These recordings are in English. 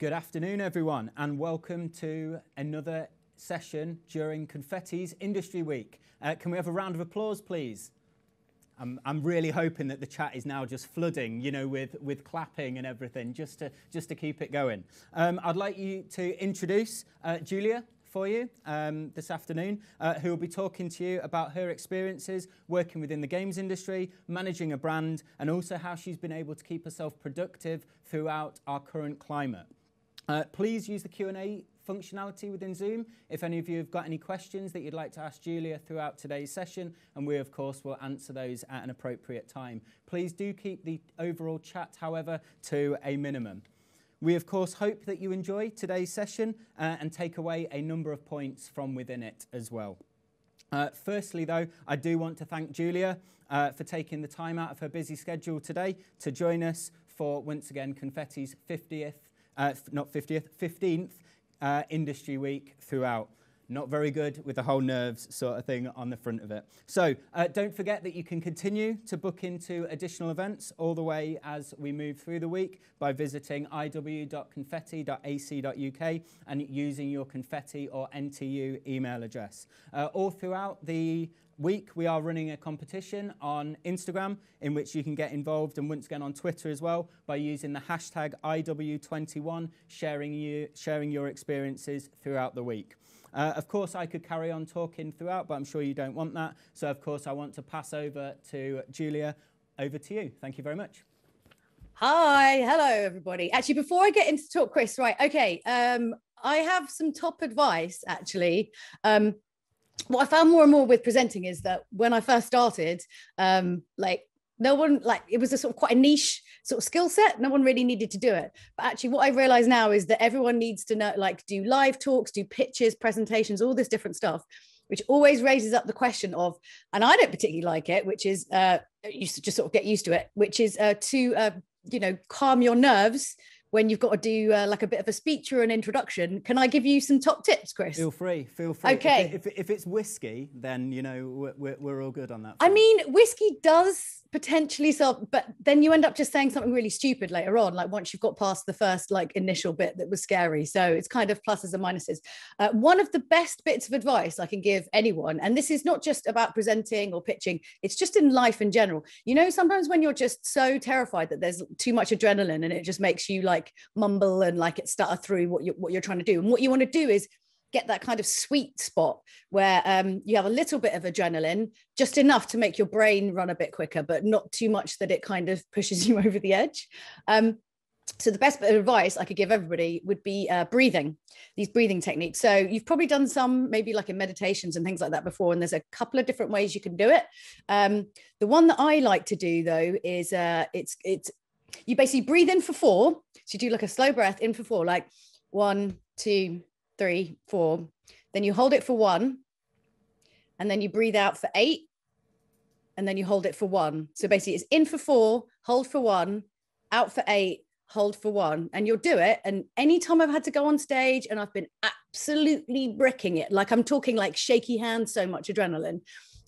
Good afternoon, everyone, and welcome to another session during Confetti's Industry Week. Uh, can we have a round of applause, please? I'm, I'm really hoping that the chat is now just flooding, you know, with, with clapping and everything, just to, just to keep it going. Um, I'd like you to introduce uh, Julia for you um, this afternoon, uh, who will be talking to you about her experiences working within the games industry, managing a brand, and also how she's been able to keep herself productive throughout our current climate. Uh, please use the Q&A functionality within Zoom if any of you have got any questions that you'd like to ask Julia throughout today's session, and we, of course, will answer those at an appropriate time. Please do keep the overall chat, however, to a minimum. We, of course, hope that you enjoy today's session uh, and take away a number of points from within it as well. Uh, firstly, though, I do want to thank Julia uh, for taking the time out of her busy schedule today to join us for, once again, Confetti's 50th, uh, not 50th, 15th uh, Industry Week throughout not very good with the whole nerves sort of thing on the front of it. So uh, don't forget that you can continue to book into additional events all the way as we move through the week by visiting iw.confetti.ac.uk and using your confetti or NTU email address. Uh, all throughout the week, we are running a competition on Instagram in which you can get involved and once again on Twitter as well by using the hashtag IW21, sharing, you, sharing your experiences throughout the week. Uh, of course, I could carry on talking throughout, but I'm sure you don't want that. So, of course, I want to pass over to Julia. Over to you. Thank you very much. Hi, hello everybody. Actually, before I get into talk, Chris, right? Okay, um, I have some top advice. Actually, um, what I found more and more with presenting is that when I first started, um, like no one like it was a sort of quite a niche sort of skill set. No one really needed to do it. But actually what i realize now is that everyone needs to know like do live talks do pitches presentations all this different stuff which always raises up the question of and i don't particularly like it which is uh you just sort of get used to it which is uh to uh you know calm your nerves when you've got to do uh, like a bit of a speech or an introduction. Can I give you some top tips, Chris? Feel free, feel free. Okay. If, if, if it's whiskey, then, you know, we're, we're all good on that. I mean, whiskey does potentially so but then you end up just saying something really stupid later on like once you've got past the first like initial bit that was scary so it's kind of pluses and minuses uh, one of the best bits of advice i can give anyone and this is not just about presenting or pitching it's just in life in general you know sometimes when you're just so terrified that there's too much adrenaline and it just makes you like mumble and like it stutter through what you're, what you're trying to do and what you want to do is get that kind of sweet spot where um, you have a little bit of adrenaline, just enough to make your brain run a bit quicker, but not too much that it kind of pushes you over the edge. Um, so the best bit of advice I could give everybody would be uh, breathing, these breathing techniques. So you've probably done some, maybe like in meditations and things like that before, and there's a couple of different ways you can do it. Um, the one that I like to do though is uh, it's it's you basically breathe in for four. So you do like a slow breath in for four, like one, two, three, four. Then you hold it for one. And then you breathe out for eight. And then you hold it for one. So basically, it's in for four, hold for one, out for eight, hold for one. And you'll do it. And anytime I've had to go on stage and I've been absolutely bricking it, like I'm talking like shaky hands, so much adrenaline.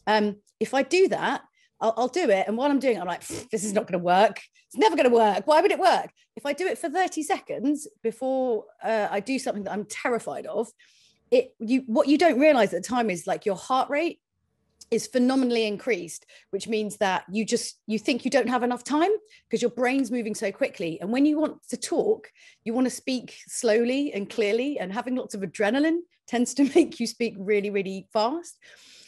Um, if I do that, I'll, I'll do it. And while I'm doing it, I'm like, this is not going to work. It's never going to work. Why would it work? If I do it for 30 seconds before uh, I do something that I'm terrified of, it you what you don't realize at the time is like your heart rate is phenomenally increased which means that you just you think you don't have enough time because your brain's moving so quickly and when you want to talk you want to speak slowly and clearly and having lots of adrenaline tends to make you speak really really fast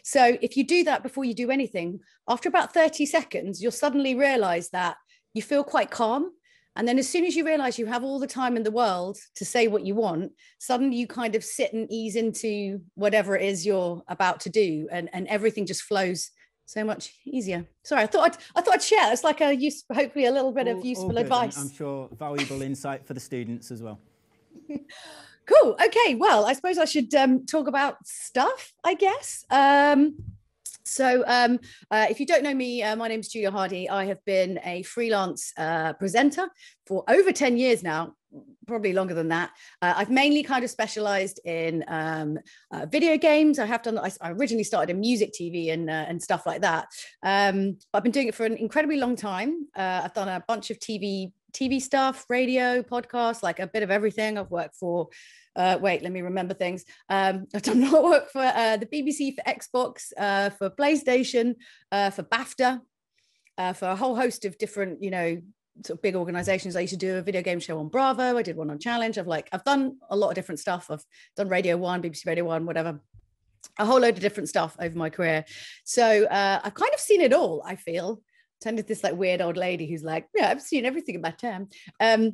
so if you do that before you do anything, after about 30 seconds, you'll suddenly realize that you feel quite calm. And then as soon as you realize you have all the time in the world to say what you want, suddenly you kind of sit and ease into whatever it is you're about to do and, and everything just flows so much easier. Sorry, I thought I'd, I thought I'd share. It's like a use, hopefully a little bit all, of useful advice. I'm sure valuable insight for the students as well. Cool. Okay. Well, I suppose I should um, talk about stuff, I guess. Um, so, um, uh, if you don't know me, uh, my name is Julia Hardy. I have been a freelance uh, presenter for over 10 years now, probably longer than that. Uh, I've mainly kind of specialized in um, uh, video games. I have done, I, I originally started in music TV and, uh, and stuff like that. Um, I've been doing it for an incredibly long time. I've done a bunch of TV TV stuff, radio, podcasts, like a bit of everything. I've worked for, uh, wait, let me remember things. Um, I've done a lot of work for uh, the BBC, for Xbox, uh, for PlayStation, uh, for BAFTA, uh, for a whole host of different, you know, sort of big organizations. I used to do a video game show on Bravo. I did one on Challenge. I've like, I've done a lot of different stuff. I've done Radio One, BBC Radio One, whatever a whole load of different stuff over my career. So uh, I've kind of seen it all, I feel. Tended this like weird old lady who's like, yeah, I've seen everything in my time. Um,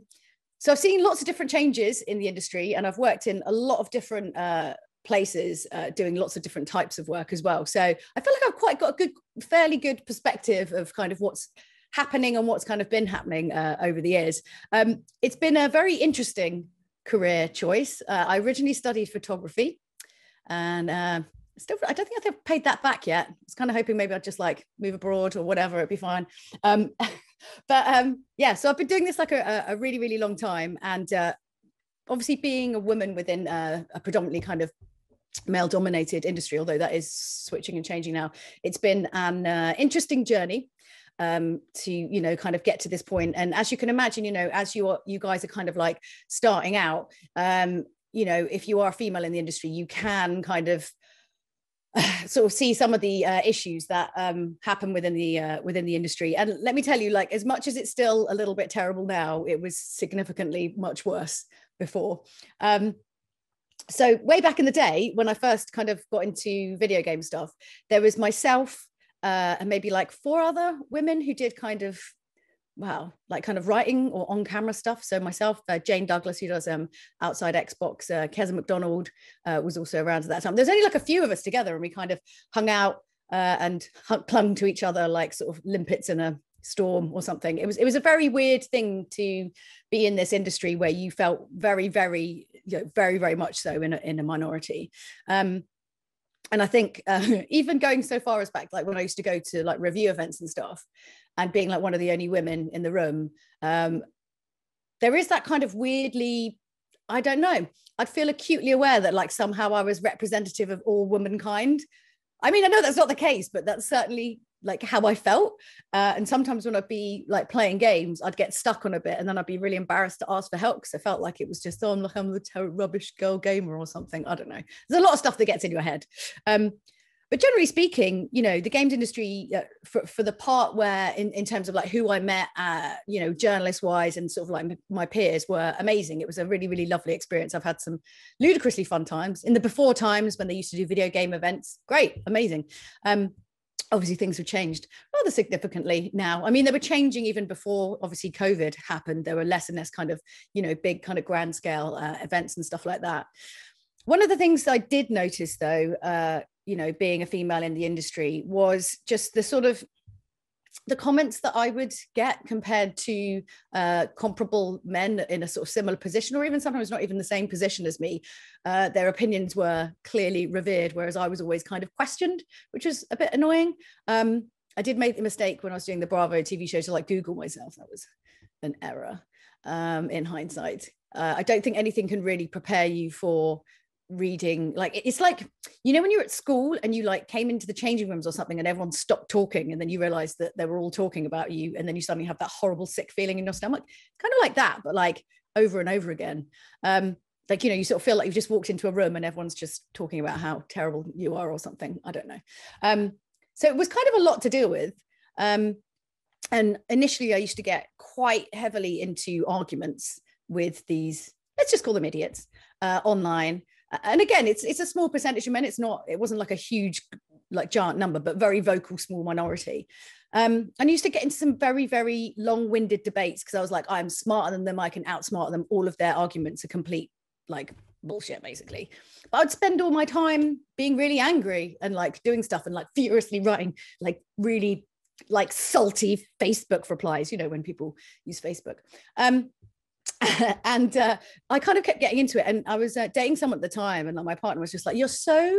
so I've seen lots of different changes in the industry and I've worked in a lot of different uh, places uh, doing lots of different types of work as well. So I feel like I've quite got a good, fairly good perspective of kind of what's happening and what's kind of been happening uh, over the years. Um, it's been a very interesting career choice. Uh, I originally studied photography and uh, still I don't think I've paid that back yet. I was kind of hoping maybe I'd just like move abroad or whatever, it'd be fine. Um, but um, yeah, so I've been doing this like a, a really, really long time. And uh, obviously being a woman within a, a predominantly kind of male dominated industry, although that is switching and changing now, it's been an uh, interesting journey. Um, to you know kind of get to this point and as you can imagine you know as you are you guys are kind of like starting out um, you know if you are a female in the industry you can kind of sort of see some of the uh, issues that um, happen within the uh, within the industry. And let me tell you like as much as it's still a little bit terrible now it was significantly much worse before. Um, so way back in the day when i first kind of got into video game stuff there was myself uh, and maybe like four other women who did kind of wow, like kind of writing or on camera stuff. So myself, uh, Jane Douglas, who does um, outside Xbox, uh, Keza MacDonald uh, was also around at that time. There's only like a few of us together, and we kind of hung out uh, and hung, clung to each other like sort of limpets in a storm or something. It was it was a very weird thing to be in this industry where you felt very, very, you know, very, very much so in a, in a minority. Um, and I think uh, even going so far as back, like when I used to go to like review events and stuff, and being like one of the only women in the room, um, there is that kind of weirdly, I don't know, I'd feel acutely aware that like somehow I was representative of all womankind. I mean, I know that's not the case, but that's certainly like how I felt. Uh, and sometimes when I'd be like playing games, I'd get stuck on a bit and then I'd be really embarrassed to ask for help because I felt like it was just, oh, look, I'm the rubbish girl gamer or something. I don't know. There's a lot of stuff that gets in your head. Um, but generally speaking, you know, the games industry uh, for, for the part where in, in terms of like who I met, uh, you know, journalist wise and sort of like my peers were amazing. It was a really, really lovely experience. I've had some ludicrously fun times in the before times when they used to do video game events. Great, amazing. Um, obviously things have changed rather significantly now i mean they were changing even before obviously covid happened there were less and less kind of you know big kind of grand scale uh, events and stuff like that one of the things i did notice though uh, you know being a female in the industry was just the sort of the comments that I would get compared to uh, comparable men in a sort of similar position, or even sometimes not even the same position as me, uh, their opinions were clearly revered, whereas I was always kind of questioned, which was a bit annoying. Um, I did make the mistake when I was doing the Bravo TV show to like Google myself. That was an error um, in hindsight. Uh, I don't think anything can really prepare you for reading like it's like you know when you're at school and you like came into the changing rooms or something and everyone stopped talking and then you realized that they were all talking about you and then you suddenly have that horrible sick feeling in your stomach? Kind of like that but like over and over again. Um like you know you sort of feel like you've just walked into a room and everyone's just talking about how terrible you are or something. I don't know. Um so it was kind of a lot to deal with. Um and initially i used to get quite heavily into arguments with these let's just call them idiots uh, online and again it's it's a small percentage of men. It's not it wasn't like a huge like giant number but very vocal small minority. Um, and I used to get into some very very long-winded debates because i was like i'm smarter than them. I can outsmart them. All of their arguments are complete like bullshit basically. But i would spend all my time being really angry and like doing stuff and like furiously writing like really like salty facebook replies you know when people use facebook. Um and uh, I kind of kept getting into it. And I was uh, dating someone at the time, and like, my partner was just like, "You're so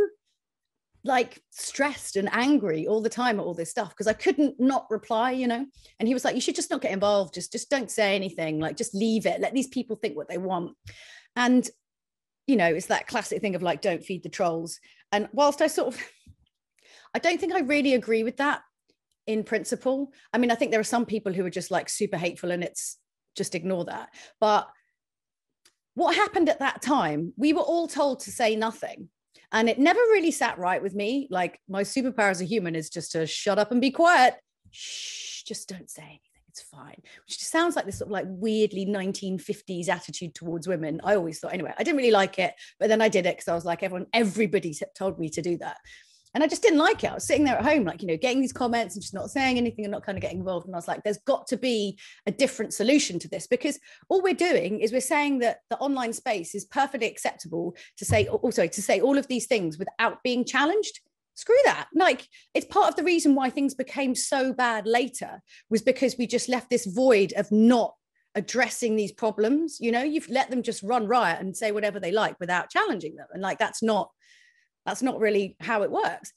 like stressed and angry all the time at all this stuff because I couldn't not reply, you know." And he was like, "You should just not get involved. Just just don't say anything. Like just leave it. Let these people think what they want." And you know, it's that classic thing of like, don't feed the trolls. And whilst I sort of, I don't think I really agree with that in principle. I mean, I think there are some people who are just like super hateful and it's just ignore that. But what happened at that time, we were all told to say nothing. And it never really sat right with me. Like my superpower as a human is just to shut up and be quiet. Shh, just don't say anything. It's fine. Which just sounds like this sort of like weirdly 1950s attitude towards women. I always thought, anyway, I didn't really like it, but then I did it because I was like, everyone, everybody told me to do that. And I just didn't like it. I was sitting there at home, like, you know, getting these comments and just not saying anything and not kind of getting involved. And I was like, there's got to be a different solution to this because all we're doing is we're saying that the online space is perfectly acceptable to say, oh, also to say all of these things without being challenged. Screw that. Like, it's part of the reason why things became so bad later was because we just left this void of not addressing these problems. You know, you've let them just run riot and say whatever they like without challenging them. And like, that's not that's not really how it works.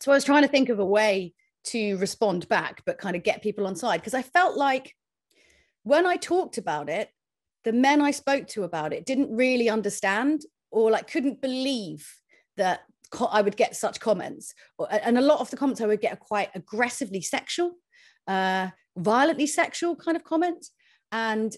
So I was trying to think of a way to respond back, but kind of get people on side because I felt like when I talked about it, the men I spoke to about it didn't really understand or like couldn't believe that I would get such comments. And a lot of the comments I would get are quite aggressively sexual, uh, violently sexual kind of comments. And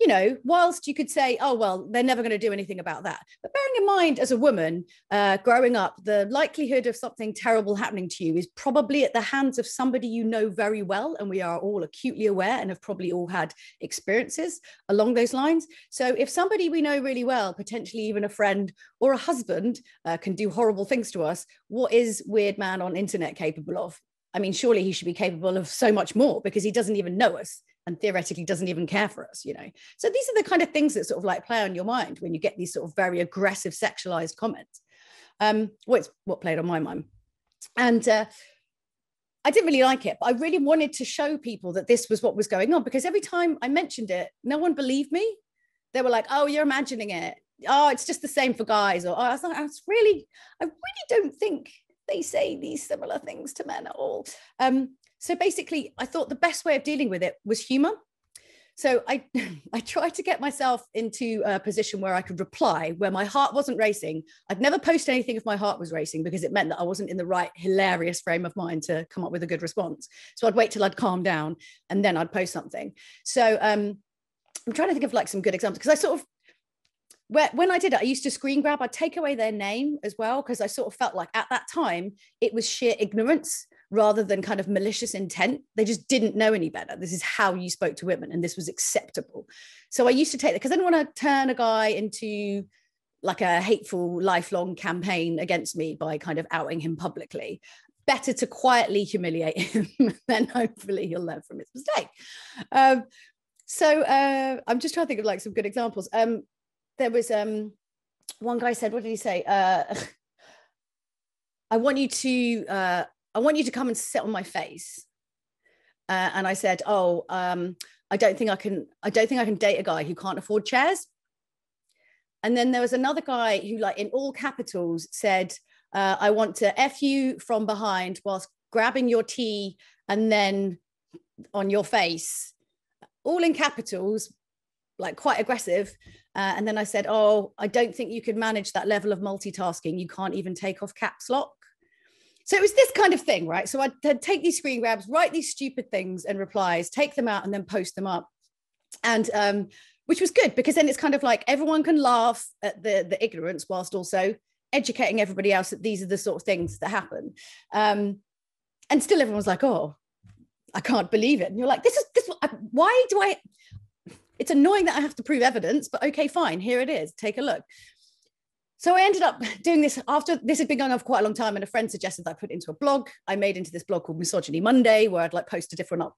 you know, whilst you could say, oh, well, they're never going to do anything about that. But bearing in mind, as a woman uh, growing up, the likelihood of something terrible happening to you is probably at the hands of somebody you know very well. And we are all acutely aware and have probably all had experiences along those lines. So if somebody we know really well, potentially even a friend or a husband, uh, can do horrible things to us, what is Weird Man on internet capable of? I mean, surely he should be capable of so much more because he doesn't even know us and theoretically doesn't even care for us, you know. So these are the kind of things that sort of like play on your mind when you get these sort of very aggressive sexualized comments. Um, what's what played on my mind. And uh, I didn't really like it, but I really wanted to show people that this was what was going on because every time I mentioned it, no one believed me. They were like, "Oh, you're imagining it. Oh, it's just the same for guys." Or oh, I was like, "I was really, I really don't think they say these similar things to men at all." Um, so basically, I thought the best way of dealing with it was humor. So I, I tried to get myself into a position where I could reply, where my heart wasn't racing. I'd never post anything if my heart was racing because it meant that I wasn't in the right hilarious frame of mind to come up with a good response. So I'd wait till I'd calm down and then I'd post something. So um, I'm trying to think of like some good examples because I sort of when I did it, I used to screen grab. I'd take away their name as well because I sort of felt like at that time it was sheer ignorance rather than kind of malicious intent. They just didn't know any better. This is how you spoke to women, and this was acceptable. So I used to take that because I didn't want to turn a guy into like a hateful lifelong campaign against me by kind of outing him publicly. Better to quietly humiliate him, then hopefully he'll learn from his mistake. Um, so uh, I'm just trying to think of like some good examples. Um, there was um, one guy said, "What did he say?" Uh, I want you to uh, I want you to come and sit on my face. Uh, and I said, oh, um, I don't think I can, I don't think I can date a guy who can't afford chairs. And then there was another guy who like in all capitals said, uh, I want to F you from behind whilst grabbing your tea and then on your face, all in capitals, like quite aggressive. Uh, and then I said, Oh, I don't think you can manage that level of multitasking. You can't even take off caps lock. So it was this kind of thing, right? So I'd, take these screen grabs, write these stupid things and replies, take them out, and then post them up. And um, which was good because then it's kind of like everyone can laugh at the the ignorance whilst also educating everybody else that these are the sort of things that happen. Um, and still everyone's like, oh, I can't believe it. And you're like, this is this. Why do I? It's annoying that I have to prove evidence, but okay, fine. Here it is. Take a look. So I ended up doing this after this had been going on for quite a long time, and a friend suggested that I put into a blog. I made into this blog called Misogyny Monday, where I'd like post a different up,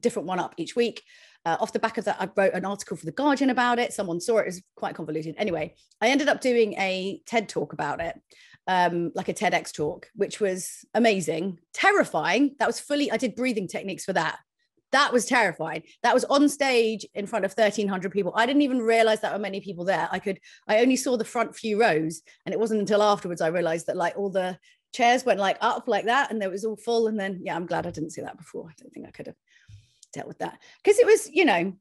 different one up each week. Uh, off the back of that, I wrote an article for the Guardian about it. Someone saw it; it was quite convoluted. Anyway, I ended up doing a TED talk about it, um, like a TEDx talk, which was amazing, terrifying. That was fully. I did breathing techniques for that that was terrifying. That was on stage in front of 1300 people. I didn't even realize that were many people there. I could i only saw the front few rows and it wasn't until afterwards i realized that like all the chairs went like up like that and there was all full and then yeah i'm glad i didn't see that before. I don't think i could have dealt with that. Because it was you know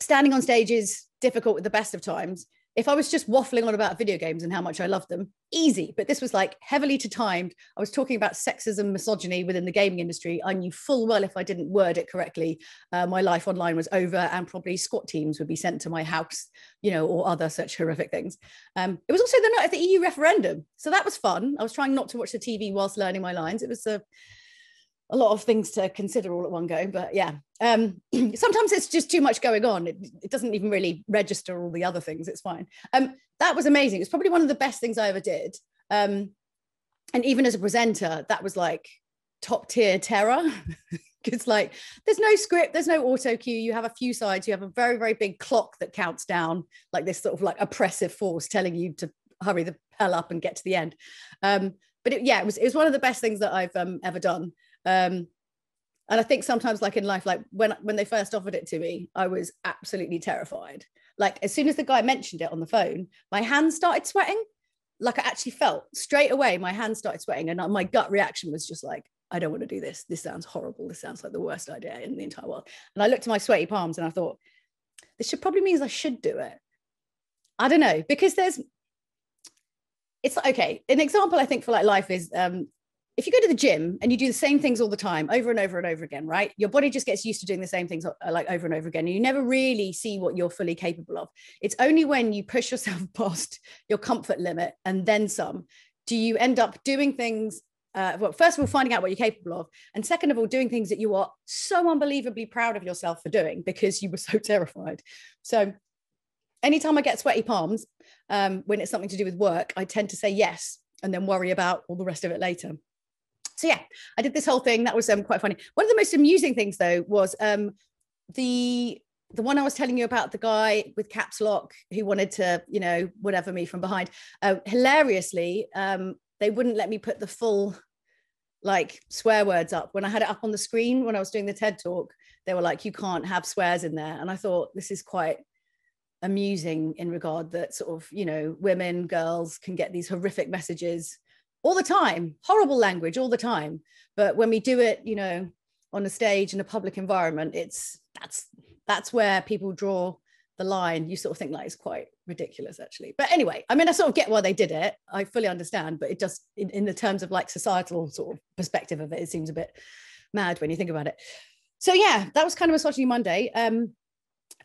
standing on stage is difficult with the best of times if I was just waffling on about video games and how much I love them, easy. But this was like heavily to timed. I was talking about sexism, misogyny within the gaming industry. I knew full well if I didn't word it correctly, uh, my life online was over, and probably SWAT teams would be sent to my house, you know, or other such horrific things. Um, it was also the night of the EU referendum, so that was fun. I was trying not to watch the TV whilst learning my lines. It was a a lot of things to consider all at one go. But yeah, um, sometimes it's just too much going on. It, it, doesn't even really register all the other things. It's fine. Um, that was amazing. It's probably one of the best things I ever did. Um, and even as a presenter, that was like top tier terror. Because like there's no script, there's no auto cue. You have a few sides. You have a very very big clock that counts down, like this sort of like oppressive force telling you to hurry the hell up and get to the end. Um, but it, yeah, it was it was one of the best things that I've um, ever done. Um, and I think sometimes, like in life, like when when they first offered it to me, I was absolutely terrified. Like as soon as the guy mentioned it on the phone, my hands started sweating. Like I actually felt straight away, my hands started sweating, and my gut reaction was just like, I don't want to do this. This sounds horrible. This sounds like the worst idea in the entire world. And I looked at my sweaty palms and I thought, this should probably means I should do it. I don't know because there's it's okay. An example I think for like life is um, if you go to the gym and you do the same things all the time over and over and over again right? Your body just gets used to doing the same things uh, like over and over again and you never really see what you're fully capable of. It's only when you push yourself past your comfort limit and then some do you end up doing things uh, well, first of all, finding out what you're capable of, and second of all, doing things that you are so unbelievably proud of yourself for doing because you were so terrified. So, anytime I get sweaty palms um, when it's something to do with work, I tend to say yes and then worry about all the rest of it later so yeah, I did this whole thing. That was um, quite funny. One of the most amusing things though was um, the the one I was telling you about the guy with caps lock who wanted to, you know, whatever me from behind. Uh, hilariously, um, they wouldn't let me put the full like swear words up when I had it up on the screen when I was doing the TED talk. They were like, you can't have swears in there, and I thought this is quite amusing in regard that sort of you know women girls can get these horrific messages all the time, horrible language all the time. But when we do it, you know, on a stage in a public environment, it's that's that's where people draw the line. You sort of think like it's quite ridiculous, actually. But anyway, I mean, I sort of get why they did it. I fully understand, but it just in, in the terms of like societal sort of perspective of it, it seems a bit mad when you think about it. So yeah, that was kind of a misogyny Monday. Um,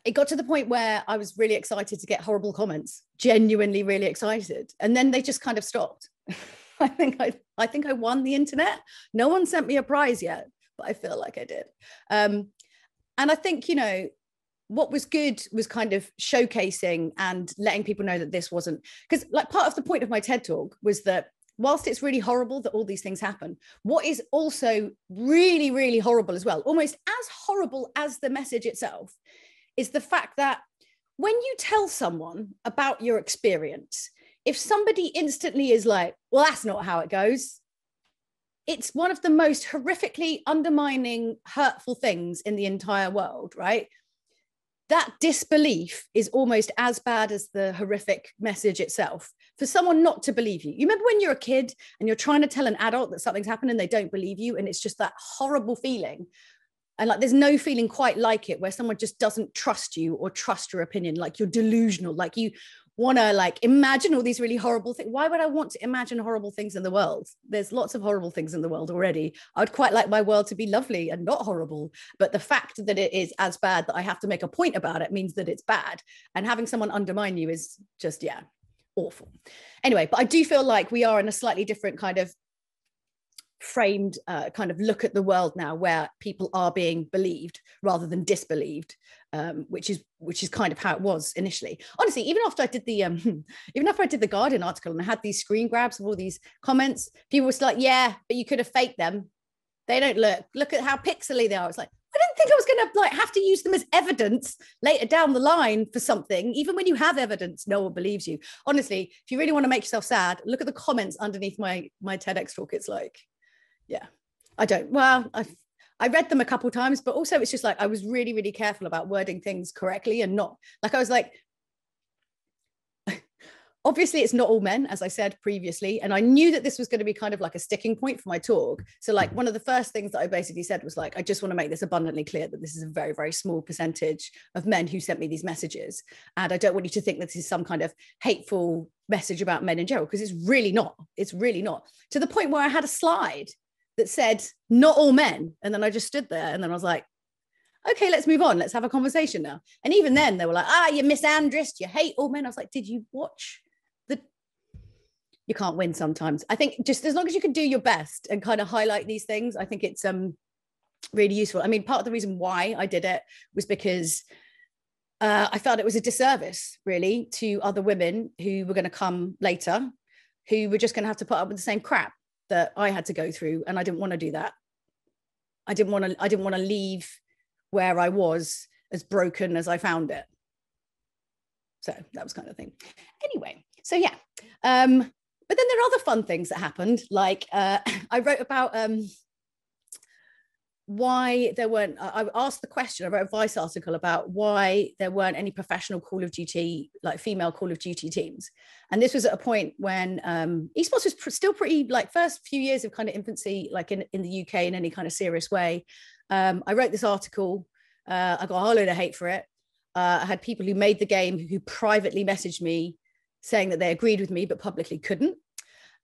it got to the point where I was really excited to get horrible comments, genuinely really excited, and then they just kind of stopped. I think I, I think I won the internet. No one sent me a prize yet, but I feel like I did. Um, and I think you know what was good was kind of showcasing and letting people know that this wasn't because like part of the point of my TED talk was that whilst it's really horrible that all these things happen, what is also really really horrible as well, almost as horrible as the message itself, is the fact that when you tell someone about your experience if somebody instantly is like, well, that's not how it goes, it's one of the most horrifically undermining, hurtful things in the entire world, right? That disbelief is almost as bad as the horrific message itself. For someone not to believe you. You remember when you're a kid and you're trying to tell an adult that something's happened and they don't believe you, and it's just that horrible feeling and like there's no feeling quite like it where someone just doesn't trust you or trust your opinion like you're delusional like you want to like imagine all these really horrible things. Why would I want to imagine horrible things in the world? There's lots of horrible things in the world already. I would quite like my world to be lovely and not horrible. But the fact that it is as bad that I have to make a point about it means that it's bad. And having someone undermine you is just, yeah, awful. Anyway, but I do feel like we are in a slightly different kind of framed uh, kind of look at the world now where people are being believed rather than disbelieved um, which is which is kind of how it was initially honestly even after i did the um, even after i did the guardian article and i had these screen grabs of all these comments people were like yeah but you could have faked them they don't look look at how pixely they are it's like I didn't think I was going to like have to use them as evidence later down the line for something. Even when you have evidence, no one believes you. Honestly, if you really want to make yourself sad, look at the comments underneath my my TEDx talk. It's like, yeah i don't well i I read them a couple times, but also it's just like I was really, really careful about wording things correctly and not like I was like, obviously it's not all men as i said previously and i knew that this was going to be kind of like a sticking point for my talk. So like one of the first things that i basically said was like i just want to make this abundantly clear that this is a very very small percentage of men who sent me these messages and i don't want you to think that this is some kind of hateful message about men in general because it's really not it's really not. To the point where i had a slide that said not all men and then i just stood there and then i was like okay, let's move on. Let's have a conversation now. And even then, they were like, ah, you misandrist, you hate all men. I was like, did you watch the? You can't win sometimes. I think just as long as you can do your best and kind of highlight these things, I think it's um really useful. I mean, part of the reason why I did it was because uh, I felt it was a disservice, really, to other women who were going to come later, who were just going to have to put up with the same crap that I had to go through, and I didn't want to do that. I didn't want to. I didn't want to leave where I was as broken as I found it. So that was kind of thing. Anyway, so yeah. Um, but then there are other fun things that happened. Like uh, I wrote about um, why there weren't, I asked the question, I wrote a Vice article about why there weren't any professional Call of Duty, like female Call of Duty teams. And this was at a point when um, esports was pr- still pretty, like first few years of kind of infancy, like in, in the UK in any kind of serious way. Um, I wrote this article. Uh, I got a whole load of hate for it. Uh, I had people who made the game who privately messaged me saying that they agreed with me but publicly couldn't.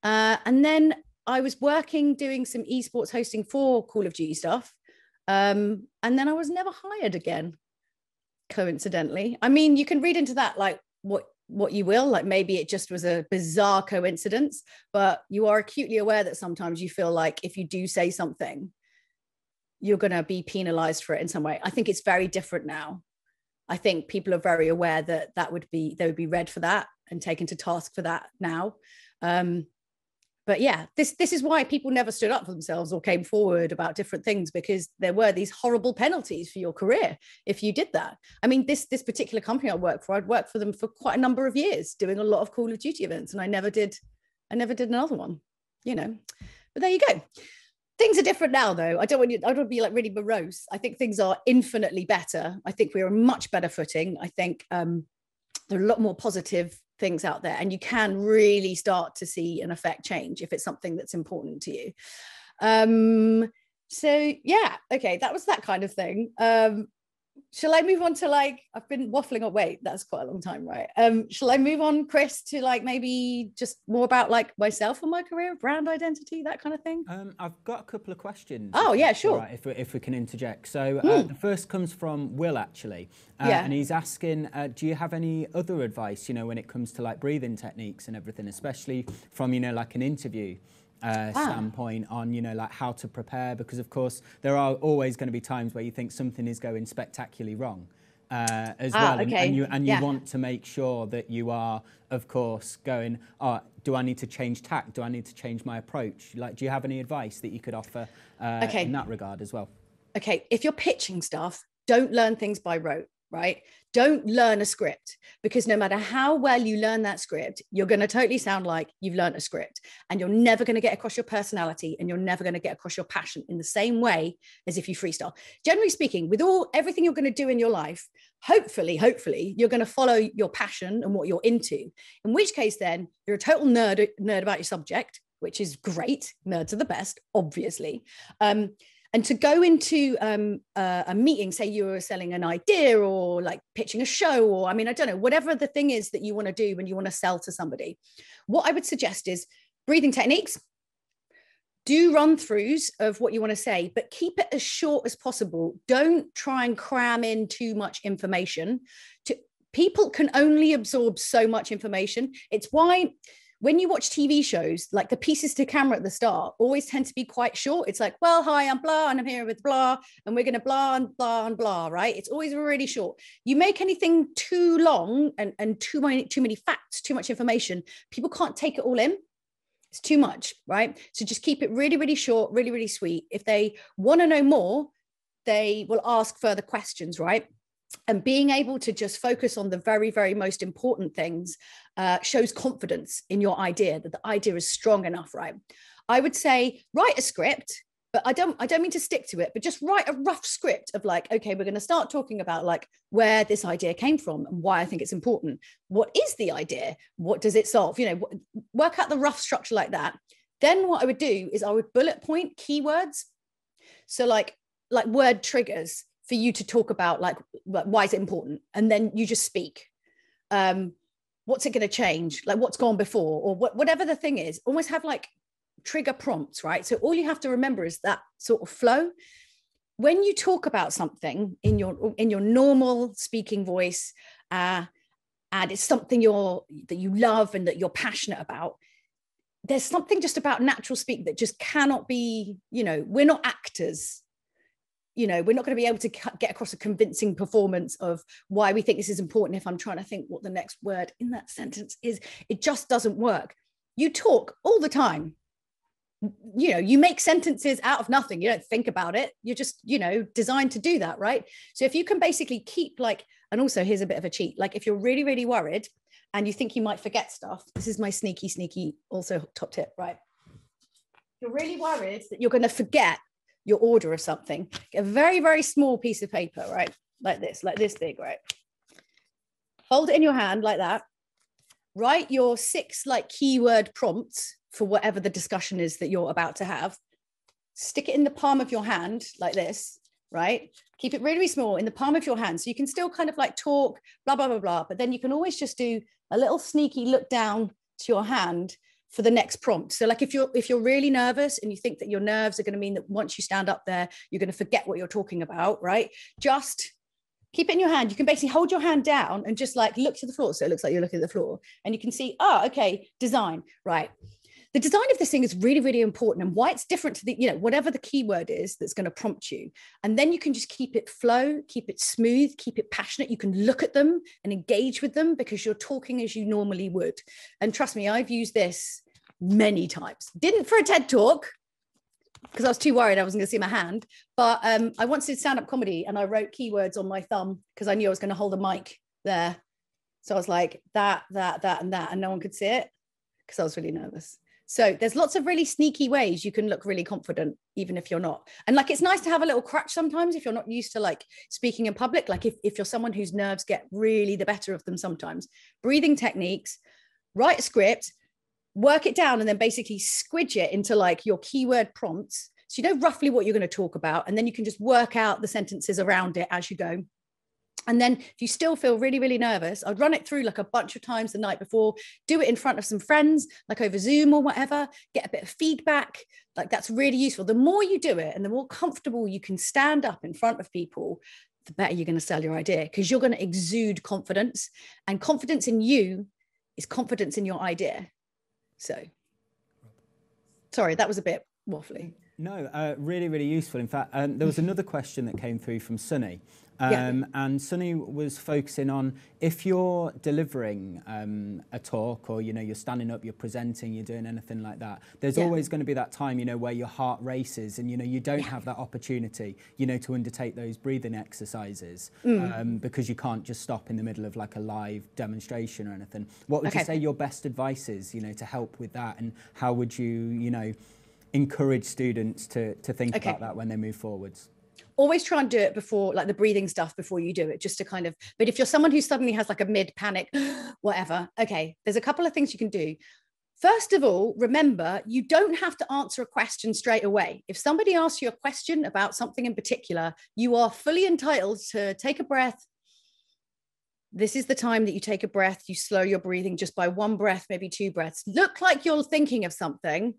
Uh, and then I was working doing some esports hosting for Call of Duty stuff. Um, and then I was never hired again, coincidentally. I mean, you can read into that like what what you will like maybe it just was a bizarre coincidence but you are acutely aware that sometimes you feel like if you do say something you're going to be penalized for it in some way. I think it's very different now. I think people are very aware that that would be they would be read for that and taken to task for that now. Um, but yeah, this this is why people never stood up for themselves or came forward about different things because there were these horrible penalties for your career if you did that. I mean, this this particular company I work for, I'd worked for them for quite a number of years, doing a lot of Call of Duty events, and I never did, I never did another one. You know, but there you go. Things are different now though. I don't want you i don't want to be like really morose. I think things are infinitely better. I think we're a much better footing. I think um, there are a lot more positive things out there and you can really start to see an effect change if it's something that's important to you. Um so yeah okay that was that kind of thing. Um shall I move on to like I've been waffling on wait that's quite a long time right? Um shall I move on Chris to like maybe just more about like myself and my career brand identity that kind of thing? Um I've got a couple of questions oh yeah sure. right, if, we, if we can interject. So uh, mm. the first comes from Will actually uh, yeah. and he's asking uh, do you have any other advice you know when it comes to like breathing techniques and everything especially from you know like an interview uh, ah. standpoint on you know like how to prepare because of course there are always going to be times where you think something is going spectacularly wrong uh, as ah, well and, and, you and you yeah. want to make sure that you are of course going oh do I need to change tack do I need to change my approach like do you have any advice that you could offer uh, okay. in that regard as well okay if you're pitching stuff don't learn things by rote right? Don't learn a script because no matter how well you learn that script, you're going to totally sound like you've learned a script and you're never going to get across your personality and you're never going to get across your passion in the same way as if you freestyle. Generally speaking, with all everything you're going to do in your life, hopefully, hopefully, you're going to follow your passion and what you're into. In which case, then you're a total nerd nerd about your subject, which is great. Nerds are the best, obviously. Um, and to go into um, uh, a meeting say you were selling an idea or like pitching a show or i mean i don't know whatever the thing is that you want to do when you want to sell to somebody what i would suggest is breathing techniques do run throughs of what you want to say but keep it as short as possible. Don't try and cram in too much information. To people can only absorb so much information. It's why when you watch TV shows, like the pieces to camera at the start always tend to be quite short. It's like, well, hi, I'm blah, and I'm here with blah, and we're going to blah and blah and blah, right? It's always really short. You make anything too long and, and too many, too many facts, too much information, people can't take it all in. It's too much, right? So just keep it really, really short, really, really sweet. If they want to know more, they will ask further questions, right? And being able to just focus on the very very most important things uh, shows confidence in your idea that the idea is strong enough right i would say write a script but I don't I don't mean to stick to it, but just write a rough script of like, okay, we're going to start talking about like where this idea came from and why I think it's important. What is the idea? What does it solve? You know, work out the rough structure like that. Then what I would do is I would bullet point keywords. So like like word triggers for you to talk about like, why is it important? And then you just speak. Um what's it going to change? Like what's gone before? Or what, whatever the thing is almost have like trigger prompts right? So all you have to remember is that sort of flow. When you talk about something in your in your normal speaking voice uh, and it's something you're that you love and that you're passionate about there's something just about natural speak that just cannot be you know we're not actors you know we're not going to be able to get across a convincing performance of why we think this is important if i'm trying to think what the next word in that sentence is. It just doesn't work. You talk all the time. You know you make sentences out of nothing. You don't think about it. You're just you know designed to do that right? So if you can basically keep like and also here's a bit of a cheat like if you're really really worried and you think you might forget stuff this is my sneaky sneaky also top tip right? You're really worried that you're going to forget your order of something. A very, very small piece of paper, right? Like this, like this big, right? Hold it in your hand like that. Write your six like keyword prompts for whatever the discussion is that you're about to have. Stick it in the palm of your hand like this, right? Keep it really, really small in the palm of your hand. So you can still kind of like talk, blah, blah, blah, blah. But then you can always just do a little sneaky look down to your hand for the next prompt. So like if you're if you're really nervous and you think that your nerves are going to mean that once you stand up there you're going to forget what you're talking about, right? Just keep it in your hand. You can basically hold your hand down and just like look to the floor. So it looks like you're looking at the floor and you can see, oh, okay, design, right the design of this thing is really really important and why it's different to the you know whatever the keyword is that's going to prompt you and then you can just keep it flow keep it smooth keep it passionate you can look at them and engage with them because you're talking as you normally would and trust me i've used this many times didn't for a ted talk because I was too worried I wasn't going to see my hand. But um, I once did stand up comedy and I wrote keywords on my thumb because I knew I was going to hold a mic there. So I was like, that, that, that, and that. And no one could see it because I was really nervous. So there's lots of really sneaky ways you can look really confident, even if you're not. And like it's nice to have a little crutch sometimes if you're not used to like speaking in public. Like if, if you're someone whose nerves get really the better of them sometimes, breathing techniques, write a script, work it down, and then basically squidge it into like your keyword prompts. So you know roughly what you're going to talk about, and then you can just work out the sentences around it as you go. And then if you still feel really, really nervous, I'd run it through like a bunch of times the night before, do it in front of some friends, like over Zoom or whatever, get a bit of feedback. Like that's really useful. The more you do it and the more comfortable you can stand up in front of people, the better you're going to sell your idea because you're going to exude confidence. And confidence in you is confidence in your idea. So, sorry, that was a bit waffly. No, uh, really, really useful. In fact, um, there was another question that came through from Sunny. Um, yeah. And Sunny was focusing on if you're delivering um, a talk or you know you're standing up, you're presenting, you're doing anything like that. There's yeah. always going to be that time you know where your heart races and you know you don't yeah. have that opportunity you know to undertake those breathing exercises mm. um, because you can't just stop in the middle of like a live demonstration or anything. What would okay. you say your best advice is you know to help with that and how would you you know encourage students to, to think okay. about that when they move forwards? Always try and do it before like the breathing stuff before you do it just to kind of but if you're someone who suddenly has like a mid panic whatever okay there's a couple of things you can do First of all, remember you don't have to answer a question straight away. If somebody asks you a question about something in particular, you are fully entitled to take a breath. This is the time that you take a breath, you slow your breathing just by one breath, maybe two breaths. Look like you're thinking of something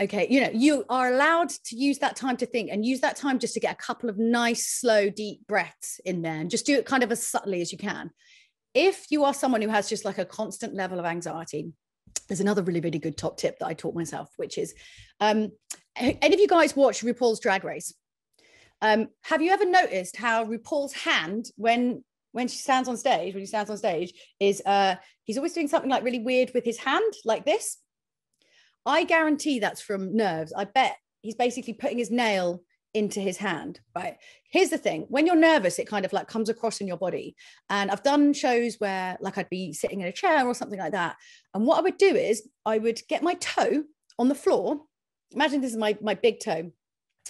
okay you know you are allowed to use that time to think and use that time just to get a couple of nice slow deep breaths in there and just do it kind of as subtly as you can. If you are someone who has just like a constant level of anxiety there's another really really good top tip that i taught myself which is um any of you guys watch rupaul's drag race? Um have you ever noticed how rupaul's hand when when she stands on stage when he stands on stage is uh he's always doing something like really weird with his hand like this I guarantee that's from nerves. I bet he's basically putting his nail into his hand, right? Here's the thing when you're nervous, it kind of like comes across in your body. And I've done shows where like I'd be sitting in a chair or something like that. And what I would do is I would get my toe on the floor. Imagine this is my, my big toe.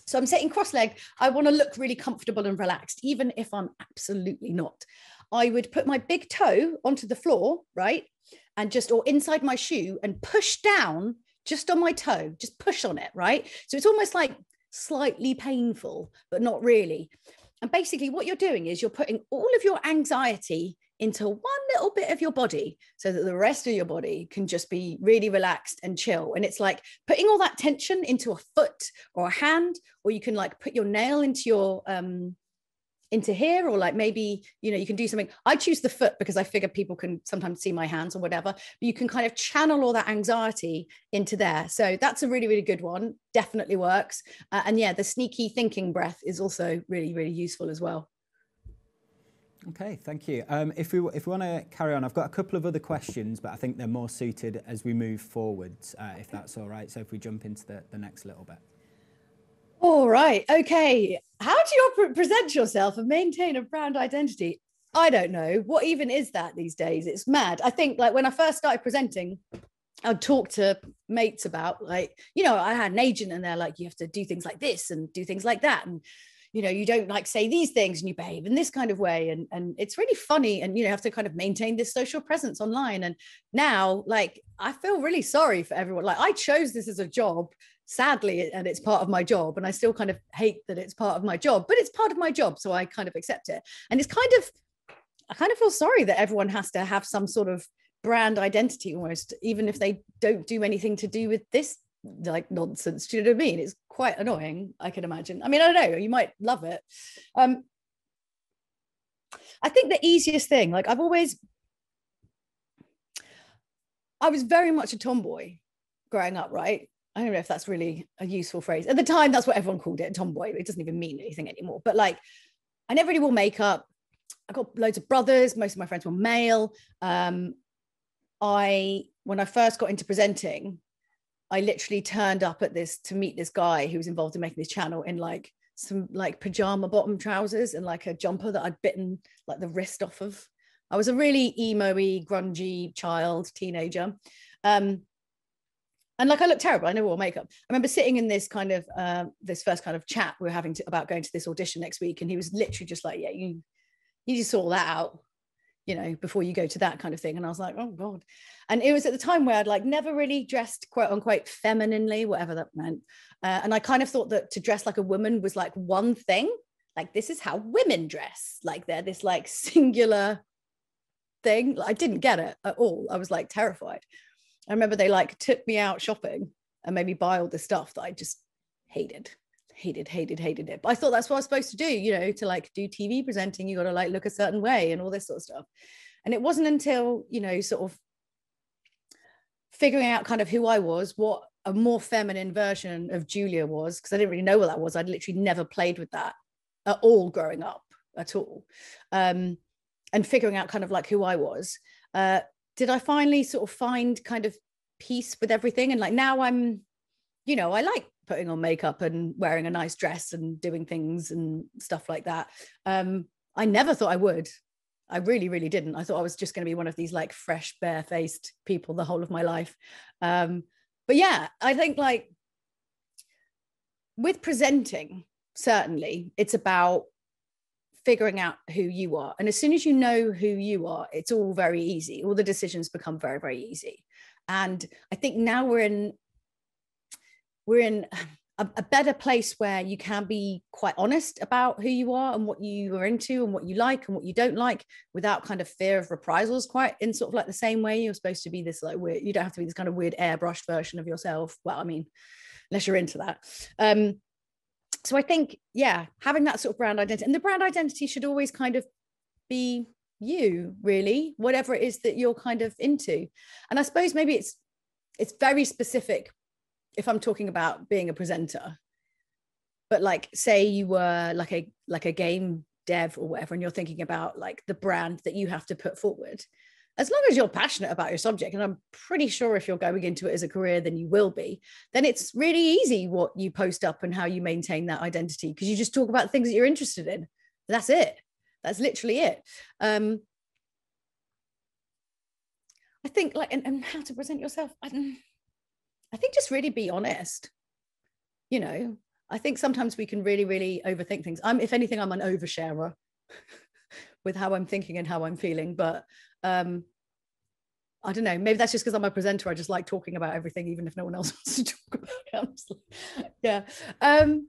So I'm sitting cross legged. I want to look really comfortable and relaxed, even if I'm absolutely not. I would put my big toe onto the floor, right? And just, or inside my shoe and push down just on my toe, just push on it, right? So it's almost like slightly painful, but not really. And basically, what you're doing is you're putting all of your anxiety into one little bit of your body so that the rest of your body can just be really relaxed and chill. And it's like putting all that tension into a foot or a hand, or you can like put your nail into your um, into here or like maybe you know you can do something i choose the foot because i figure people can sometimes see my hands or whatever but you can kind of channel all that anxiety into there so that's a really really good one definitely works uh, and yeah the sneaky thinking breath is also really really useful as well Okay, thank you. Um, if we if we want to carry on, I've got a couple of other questions, but I think they're more suited as we move forwards, uh, if that's all right. So if we jump into the, the next little bit. All right. Okay. How do you present yourself and maintain a brand identity? I don't know. What even is that these days? It's mad. I think like when I first started presenting, I'd talk to mates about like, you know, I had an agent and they're like, you have to do things like this and do things like that. And, you know, you don't like say these things and you behave in this kind of way. And, and it's really funny. And, you know, have to kind of maintain this social presence online. And now, like, I feel really sorry for everyone. Like, I chose this as a job sadly and it's part of my job and i still kind of hate that it's part of my job but it's part of my job so i kind of accept it. And it's kind of i kind of feel sorry that everyone has to have some sort of brand identity almost even if they don't do anything to do with this like nonsense. Do you know what i mean? It's quite annoying i can imagine. I mean i don't know you might love it. Um i think the easiest thing like i've always i was very much a tomboy growing up right I don't know if that's really a useful phrase. At the time, that's what everyone called it, tomboy. It doesn't even mean anything anymore. But like, I never really wore makeup. I got loads of brothers. Most of my friends were male. Um, I, when I first got into presenting, I literally turned up at this to meet this guy who was involved in making this channel in like some like pajama bottom trousers and like a jumper that I'd bitten like the wrist off of. I was a really emo-y, grungy child, teenager. Um, and like I look terrible. I never wore makeup. I remember sitting in this kind of uh, this first kind of chat we were having to, about going to this audition next week, and he was literally just like, "Yeah, you you just sort that out, you know, before you go to that kind of thing." And I was like, "Oh God!" And it was at the time where I'd like never really dressed quote unquote femininely, whatever that meant, uh, and I kind of thought that to dress like a woman was like one thing. Like this is how women dress. Like they're this like singular thing. I didn't get it at all. I was like terrified. I remember they like took me out shopping and made me buy all this stuff that I just hated, hated, hated, hated it. But I thought that's what I was supposed to do, you know, to like do TV presenting, you got to like look a certain way and all this sort of stuff. And it wasn't until, you know, sort of figuring out kind of who I was, what a more feminine version of Julia was, because I didn't really know what that was. I'd literally never played with that at all growing up at all. Um, and figuring out kind of like who I was. Uh, did I finally sort of find kind of peace with everything? And like now I'm, you know, I like putting on makeup and wearing a nice dress and doing things and stuff like that. Um, I never thought I would. I really, really didn't. I thought I was just going to be one of these like fresh, barefaced people the whole of my life. Um, but yeah, I think like with presenting, certainly it's about figuring out who you are. And as soon as you know who you are, it's all very easy. All the decisions become very, very easy. And I think now we're in we're in a, a, better place where you can be quite honest about who you are and what you are into and what you like and what you don't like without kind of fear of reprisals quite in sort of like the same way you're supposed to be this like weird you don't have to be this kind of weird airbrushed version of yourself well i mean unless you're into that um so I think, yeah, having that sort of brand identity and the brand identity should always kind of be you, really, whatever it is that you're kind of into. And I suppose maybe it's it's very specific if I'm talking about being a presenter. But like say you were like a like a game dev or whatever, and you're thinking about like the brand that you have to put forward. As long as you're passionate about your subject, and I'm pretty sure if you're going into it as a career, then you will be, then it's really easy what you post up and how you maintain that identity because you just talk about things that you're interested in. That's it. That's literally it. Um, I think like and, and how to present yourself. I, I think just really be honest. You know, I think sometimes we can really, really overthink things. I'm, if anything, I'm an oversharer with how I'm thinking and how I'm feeling. But um, I don't know. Maybe that's just because I'm a presenter. I just like talking about everything, even if no one else wants to talk about it. yeah. Um,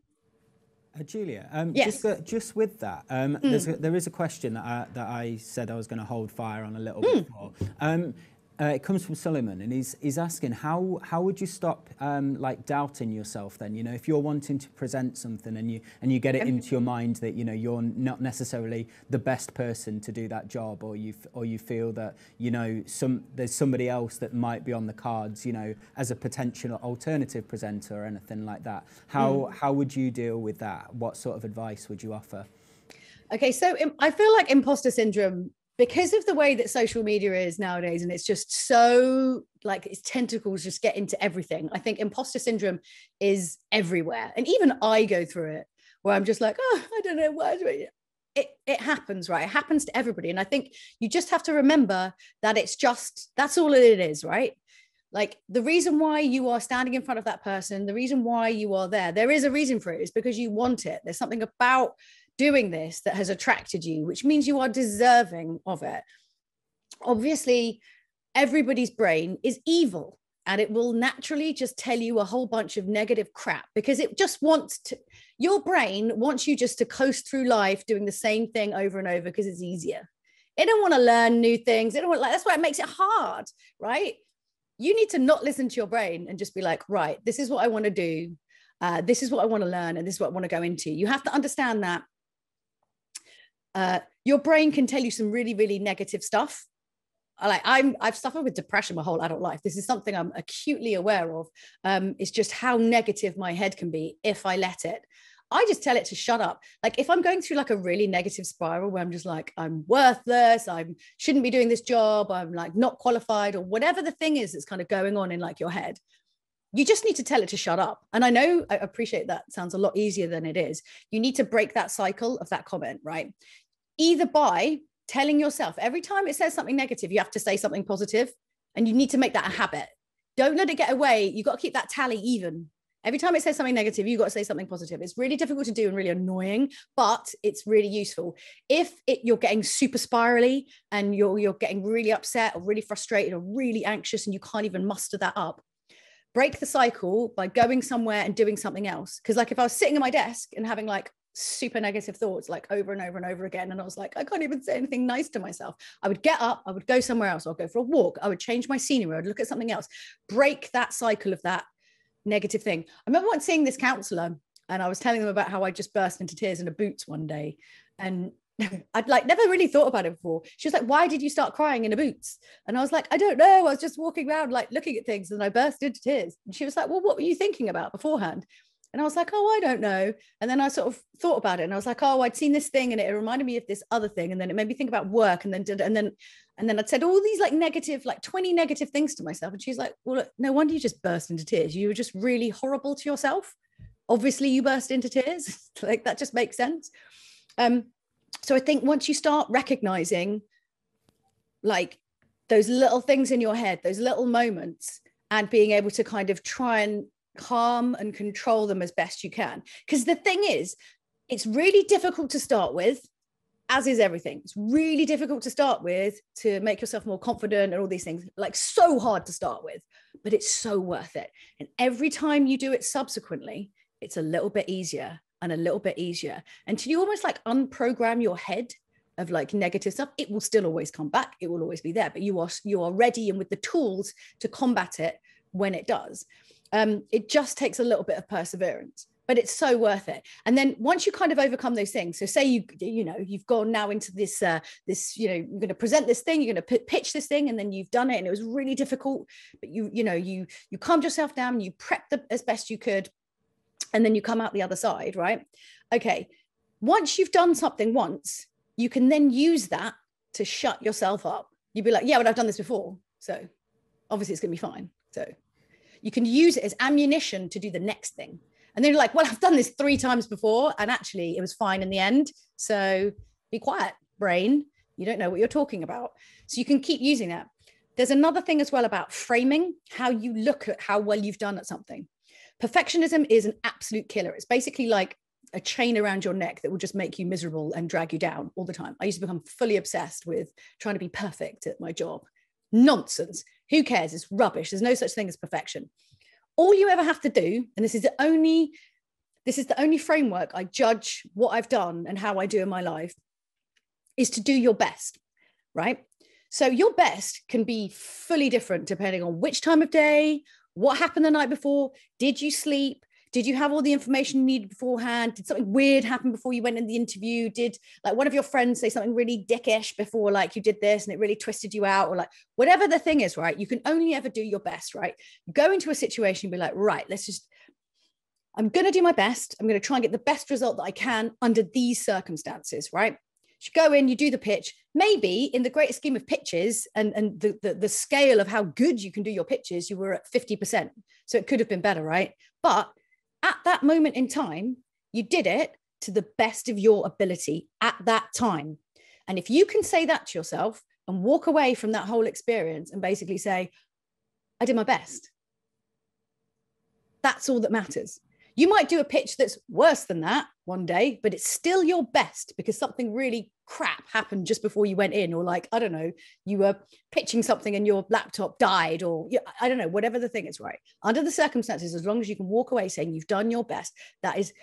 uh, Julia, um, yes. just, uh, just with that, um, mm. a, there is a question that I, that I said I was going to hold fire on a little mm. bit more. Um, uh, it comes from Suleiman, and he's, he's asking how how would you stop um, like doubting yourself? Then you know if you're wanting to present something and you and you get it into your mind that you know you're not necessarily the best person to do that job, or you or you feel that you know some there's somebody else that might be on the cards, you know, as a potential alternative presenter or anything like that. How mm. how would you deal with that? What sort of advice would you offer? Okay, so I feel like imposter syndrome because of the way that social media is nowadays and it's just so like its tentacles just get into everything i think imposter syndrome is everywhere. And even i go through it where i'm just like oh i don't know I... it. It happens right? It happens to everybody. And i think you just have to remember that it's just that's all it is right? Like the reason why you are standing in front of that person the reason why you are there there is a reason for it. Is because you want it. There's something about doing this that has attracted you, which means you are deserving of it. Obviously, everybody's brain is evil and it will naturally just tell you a whole bunch of negative crap because it just wants to your brain wants you just to coast through life doing the same thing over and over because it's easier. It don't want to learn new things. It don't want like that's why it makes it hard right? You need to not listen to your brain and just be like right this is what i want to do. Uh, this is what i want to learn and this is what i want to go into. You have to understand that uh, your brain can tell you some really, really negative stuff. Like I'm, I've suffered with depression my whole adult life. This is something I'm acutely aware of. Um, it's just how negative my head can be if I let it. I just tell it to shut up. Like if I'm going through like a really negative spiral where I'm just like, I'm worthless, I shouldn't be doing this job, I'm like not qualified, or whatever the thing is that's kind of going on in like your head, you just need to tell it to shut up. And I know I appreciate that sounds a lot easier than it is. You need to break that cycle of that comment, right? Either by telling yourself every time it says something negative, you have to say something positive, and you need to make that a habit. Don't let it get away. You've got to keep that tally even. Every time it says something negative, you've got to say something positive. It's really difficult to do and really annoying, but it's really useful. If it, you're getting super spirally and you're you're getting really upset or really frustrated or really anxious and you can't even muster that up, break the cycle by going somewhere and doing something else. Because like if I was sitting at my desk and having like super negative thoughts like over and over and over again. And I was like, I can't even say anything nice to myself. I would get up, I would go somewhere else, I'll go for a walk, I would change my scenery, I'd look at something else, break that cycle of that negative thing. I remember once seeing this counselor and I was telling them about how I just burst into tears in a boots one day. And I'd like never really thought about it before. She was like, Why did you start crying in a boots? And I was like, I don't know. I was just walking around like looking at things and I burst into tears. And she was like, Well, what were you thinking about beforehand? And I was like, oh, I don't know. And then I sort of thought about it and I was like, oh, I'd seen this thing and it reminded me of this other thing. And then it made me think about work. And then did and then and then I'd said all these like negative, like 20 negative things to myself. And she's like, well, no wonder you just burst into tears. You were just really horrible to yourself. Obviously, you burst into tears. like that just makes sense. Um, so I think once you start recognizing like those little things in your head, those little moments, and being able to kind of try and calm and control them as best you can. Because the thing is, it's really difficult to start with, as is everything. It's really difficult to start with to make yourself more confident and all these things, like so hard to start with, but it's so worth it. And every time you do it subsequently, it's a little bit easier and a little bit easier until you almost like unprogram your head of like negative stuff it will still always come back it will always be there but you are you are ready and with the tools to combat it when it does um, it just takes a little bit of perseverance but it's so worth it and then once you kind of overcome those things so say you you know you've gone now into this uh this you know you're going to present this thing you're going to p- pitch this thing and then you've done it and it was really difficult but you you know you you calmed yourself down you prepped the, as best you could and then you come out the other side right okay once you've done something once you can then use that to shut yourself up you'd be like, yeah, but I've done this before. So obviously it's going to be fine. So you can use it as ammunition to do the next thing. And then you're like, well, I've done this three times before and actually it was fine in the end. So be quiet, brain. You don't know what you're talking about. So you can keep using that. There's another thing as well about framing, how you look at how well you've done at something. Perfectionism is an absolute killer. It's basically like a chain around your neck that will just make you miserable and drag you down all the time. I used to become fully obsessed with trying to be perfect at my job. Nonsense. Who cares? It's rubbish. There's no such thing as perfection. All you ever have to do, and this is the only this is the only framework I judge what I've done and how I do in my life, is to do your best, right? So your best can be fully different depending on which time of day, what happened the night before, did you sleep, did you have all the information you needed beforehand? Did something weird happen before you went in the interview? Did like one of your friends say something really dickish before like you did this and it really twisted you out or like whatever the thing is right? You can only ever do your best right? Go into a situation and be like right let's just i'm going to do my best. I'm going to try and get the best result that i can under these circumstances right? You go in you do the pitch. Maybe in the greater scheme of pitches and, and the, the, the scale of how good you can do your pitches you were at 50% so it could have been better right? But at that moment in time, you did it to the best of your ability at that time. And if you can say that to yourself and walk away from that whole experience and basically say, I did my best, that's all that matters. You might do a pitch that's worse than that one day, but it's still your best because something really crap happened just before you went in, or like, I don't know, you were pitching something and your laptop died, or I don't know, whatever the thing is, right? Under the circumstances, as long as you can walk away saying you've done your best, that is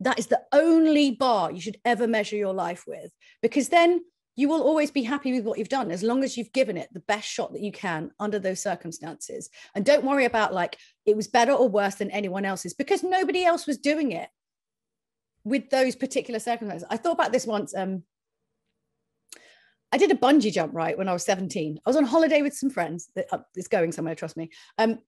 that is the only bar you should ever measure your life with because then you will always be happy with what you've done as long as you've given it the best shot that you can under those circumstances. And don't worry about like it was better or worse than anyone else's because nobody else was doing it with those particular circumstances. I thought about this once. Um, I did a bungee jump right when I was 17. I was on holiday with some friends. That uh, it's going somewhere, trust me. Um,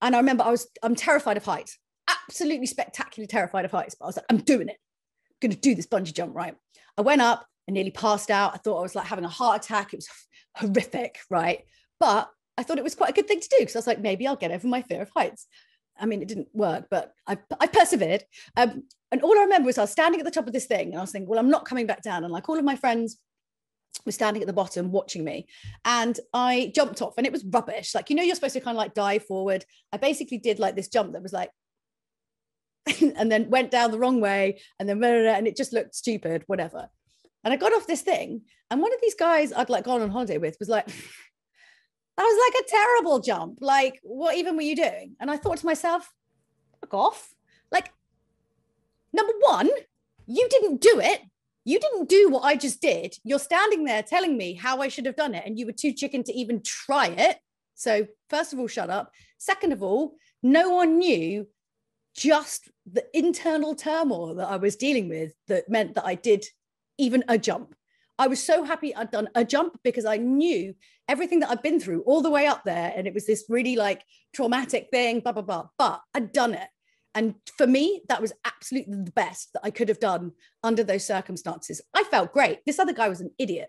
and I remember I was I'm terrified of heights, absolutely spectacularly terrified of heights. But I was like, I'm doing it. I'm going to do this bungee jump right. I went up. I nearly passed out. I thought I was like having a heart attack. It was horrific, right? But I thought it was quite a good thing to do because I was like, maybe I'll get over my fear of heights. I mean, it didn't work, but I, I persevered. Um, and all I remember was I was standing at the top of this thing and I was thinking, well, I'm not coming back down. And like all of my friends were standing at the bottom watching me. And I jumped off and it was rubbish. Like, you know, you're supposed to kind of like dive forward. I basically did like this jump that was like, and then went down the wrong way and then and it just looked stupid, whatever. And I got off this thing, and one of these guys I'd like gone on holiday with was like, that was like a terrible jump. Like, what even were you doing? And I thought to myself, fuck off. Like, number one, you didn't do it. You didn't do what I just did. You're standing there telling me how I should have done it, and you were too chicken to even try it. So, first of all, shut up. Second of all, no one knew just the internal turmoil that I was dealing with that meant that I did even a jump. I was so happy I'd done a jump because I knew everything that I'd been through all the way up there. And it was this really like traumatic thing, blah, blah, blah. But I'd done it. And for me, that was absolutely the best that I could have done under those circumstances. I felt great. This other guy was an idiot.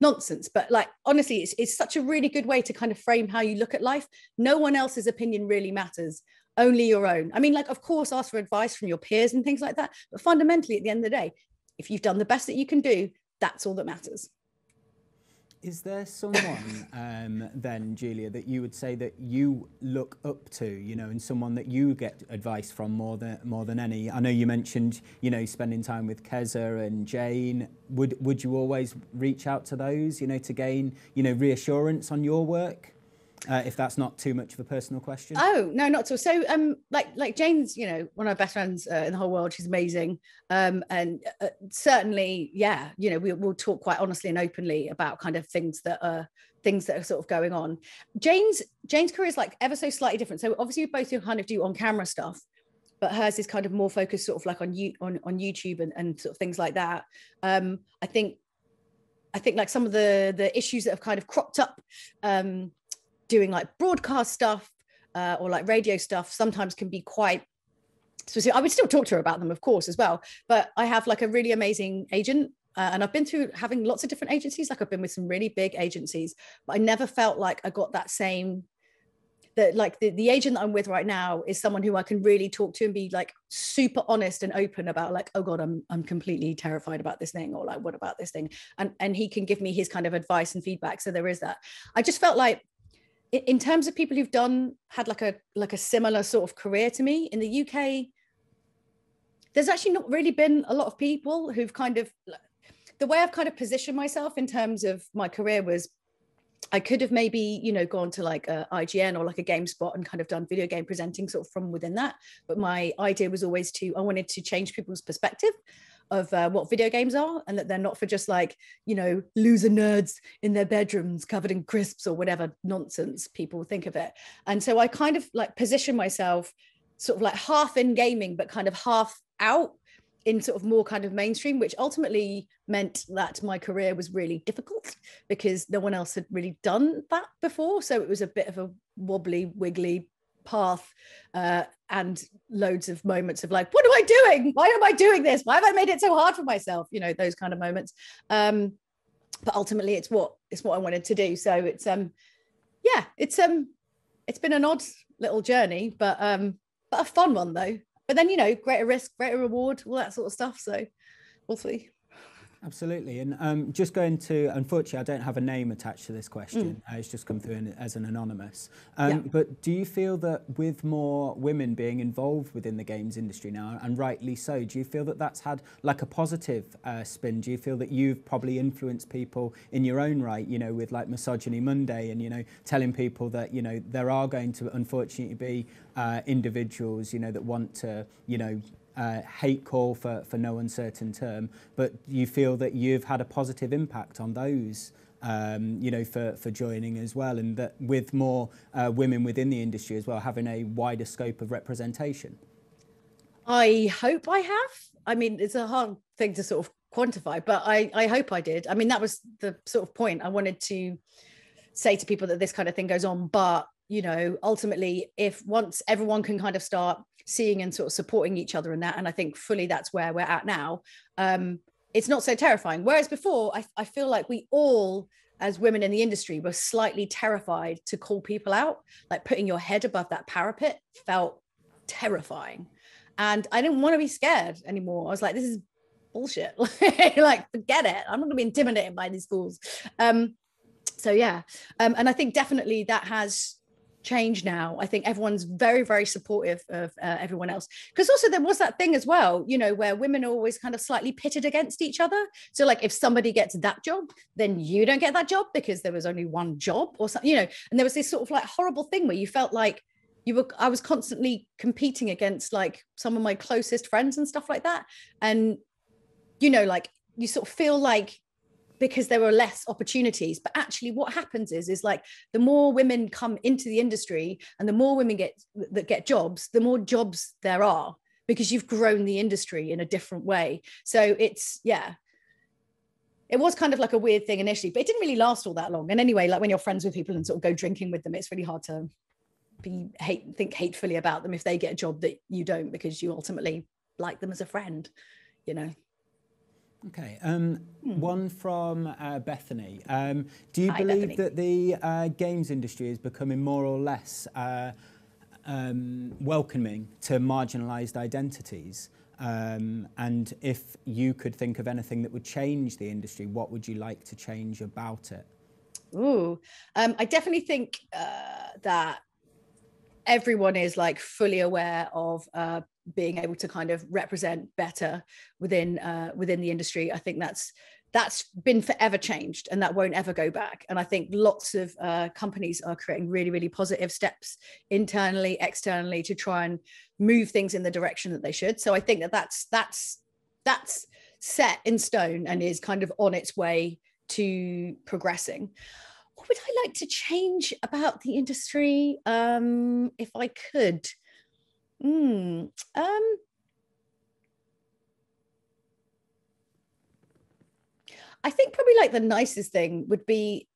Nonsense. But like, honestly, it's, it's such a really good way to kind of frame how you look at life. No one else's opinion really matters, only your own. I mean, like, of course, ask for advice from your peers and things like that. But fundamentally, at the end of the day, if you've done the best that you can do, that's all that matters. Is there someone um, then, Julia, that you would say that you look up to, you know, and someone that you get advice from more than more than any? I know you mentioned, you know, spending time with Keza and Jane. Would would you always reach out to those, you know, to gain, you know, reassurance on your work? Uh, if that's not too much of a personal question. Oh no, not at all. So um, like like Jane's, you know, one of my best friends uh, in the whole world. She's amazing. Um, and uh, certainly, yeah, you know, we, will talk quite honestly and openly about kind of things that are things that are sort of going on. Jane's Jane's career is like ever so slightly different. So obviously, we both kind of do on camera stuff, but hers is kind of more focused, sort of like on you on on YouTube and and sort of things like that. Um, I think I think like some of the the issues that have kind of cropped up um, doing like broadcast stuff uh, or like radio stuff sometimes can be quite specific. I would still talk to her about them, of course, as well. But I have like a really amazing agent uh, and I've been through having lots of different agencies. Like I've been with some really big agencies, but I never felt like I got that same that like the, the agent that I'm with right now is someone who I can really talk to and be like super honest and open about like, oh God, I'm I'm completely terrified about this thing, or like, what about this thing? And and he can give me his kind of advice and feedback. So there is that. I just felt like in terms of people who've done had like a like a similar sort of career to me in the UK, there's actually not really been a lot of people who've kind of the way I've kind of positioned myself in terms of my career was I could have maybe, you know, gone to like a IGN or like a GameSpot and kind of done video game presenting sort of from within that. But my idea was always to, I wanted to change people's perspective of uh, what video games are and that they're not for just like, you know, loser nerds in their bedrooms covered in crisps or whatever nonsense people think of it. And so I kind of like position myself sort of like half in gaming, but kind of half out in sort of more kind of mainstream, which ultimately meant that my career was really difficult because no one else had really done that before. So it was a bit of a wobbly, wiggly path uh, and loads of moments of like, what am I doing? Why am I doing this? Why have I made it so hard for myself? You know, those kind of moments. Um, but ultimately it's what it's what I wanted to do. So it's um yeah, it's um it's been an odd little journey, but um but a fun one though but then you know greater risk greater reward all that sort of stuff so we'll see Absolutely. And um, just going to, unfortunately, I don't have a name attached to this question. Mm. Uh, it's just come through in, as an anonymous. Um, yeah. But do you feel that with more women being involved within the games industry now, and rightly so, do you feel that that's had like a positive uh, spin? Do you feel that you've probably influenced people in your own right, you know, with like Misogyny Monday and, you know, telling people that, you know, there are going to unfortunately be uh, individuals, you know, that want to, you know, uh, hate call for, for no uncertain term, but you feel that you've had a positive impact on those, um, you know, for, for joining as well, and that with more uh, women within the industry as well, having a wider scope of representation? I hope I have. I mean, it's a hard thing to sort of quantify, but I, I hope I did. I mean, that was the sort of point I wanted to say to people that this kind of thing goes on, but you know, ultimately, if once everyone can kind of start seeing and sort of supporting each other in that. And I think fully that's where we're at now. Um, it's not so terrifying. Whereas before, I, I feel like we all, as women in the industry, were slightly terrified to call people out. Like putting your head above that parapet felt terrifying. And I didn't want to be scared anymore. I was like, this is bullshit. like, forget it. I'm not going to be intimidated by these fools. Um, so yeah, um, and I think definitely that has change now. I think everyone's very, very supportive of uh, everyone else. Because also there was that thing as well, you know, where women are always kind of slightly pitted against each other. So like if somebody gets that job, then you don't get that job because there was only one job or something, you know. And there was this sort of like horrible thing where you felt like you were I was constantly competing against like some of my closest friends and stuff like that. And you know, like you sort of feel like because there were less opportunities. But actually what happens is is like the more women come into the industry and the more women get that get jobs the more jobs there are because you've grown the industry in a different way. So it's yeah. It was kind of like a weird thing initially but it didn't really last all that long. And anyway like when you're friends with people and sort of go drinking with them it's really hard to be hate think hatefully about them if they get a job that you don't because you ultimately like them as a friend you know Okay, um, hmm. one from uh, Bethany. Um, do you Hi, believe Bethany. that the uh, games industry is becoming more or less uh, um, welcoming to marginalised identities? Um, and if you could think of anything that would change the industry, what would you like to change about it? Ooh, um, I definitely think uh, that everyone is like fully aware of uh, being able to kind of represent better within uh, within the industry. I think that's that's been forever changed and that won't ever go back. And I think lots of uh, companies are creating really, really positive steps internally, externally to try and move things in the direction that they should. So I think that that's that's that's set in stone and is kind of on its way to progressing. What would I like to change about the industry um, if I could? Mm, um, I think probably like the nicest thing would be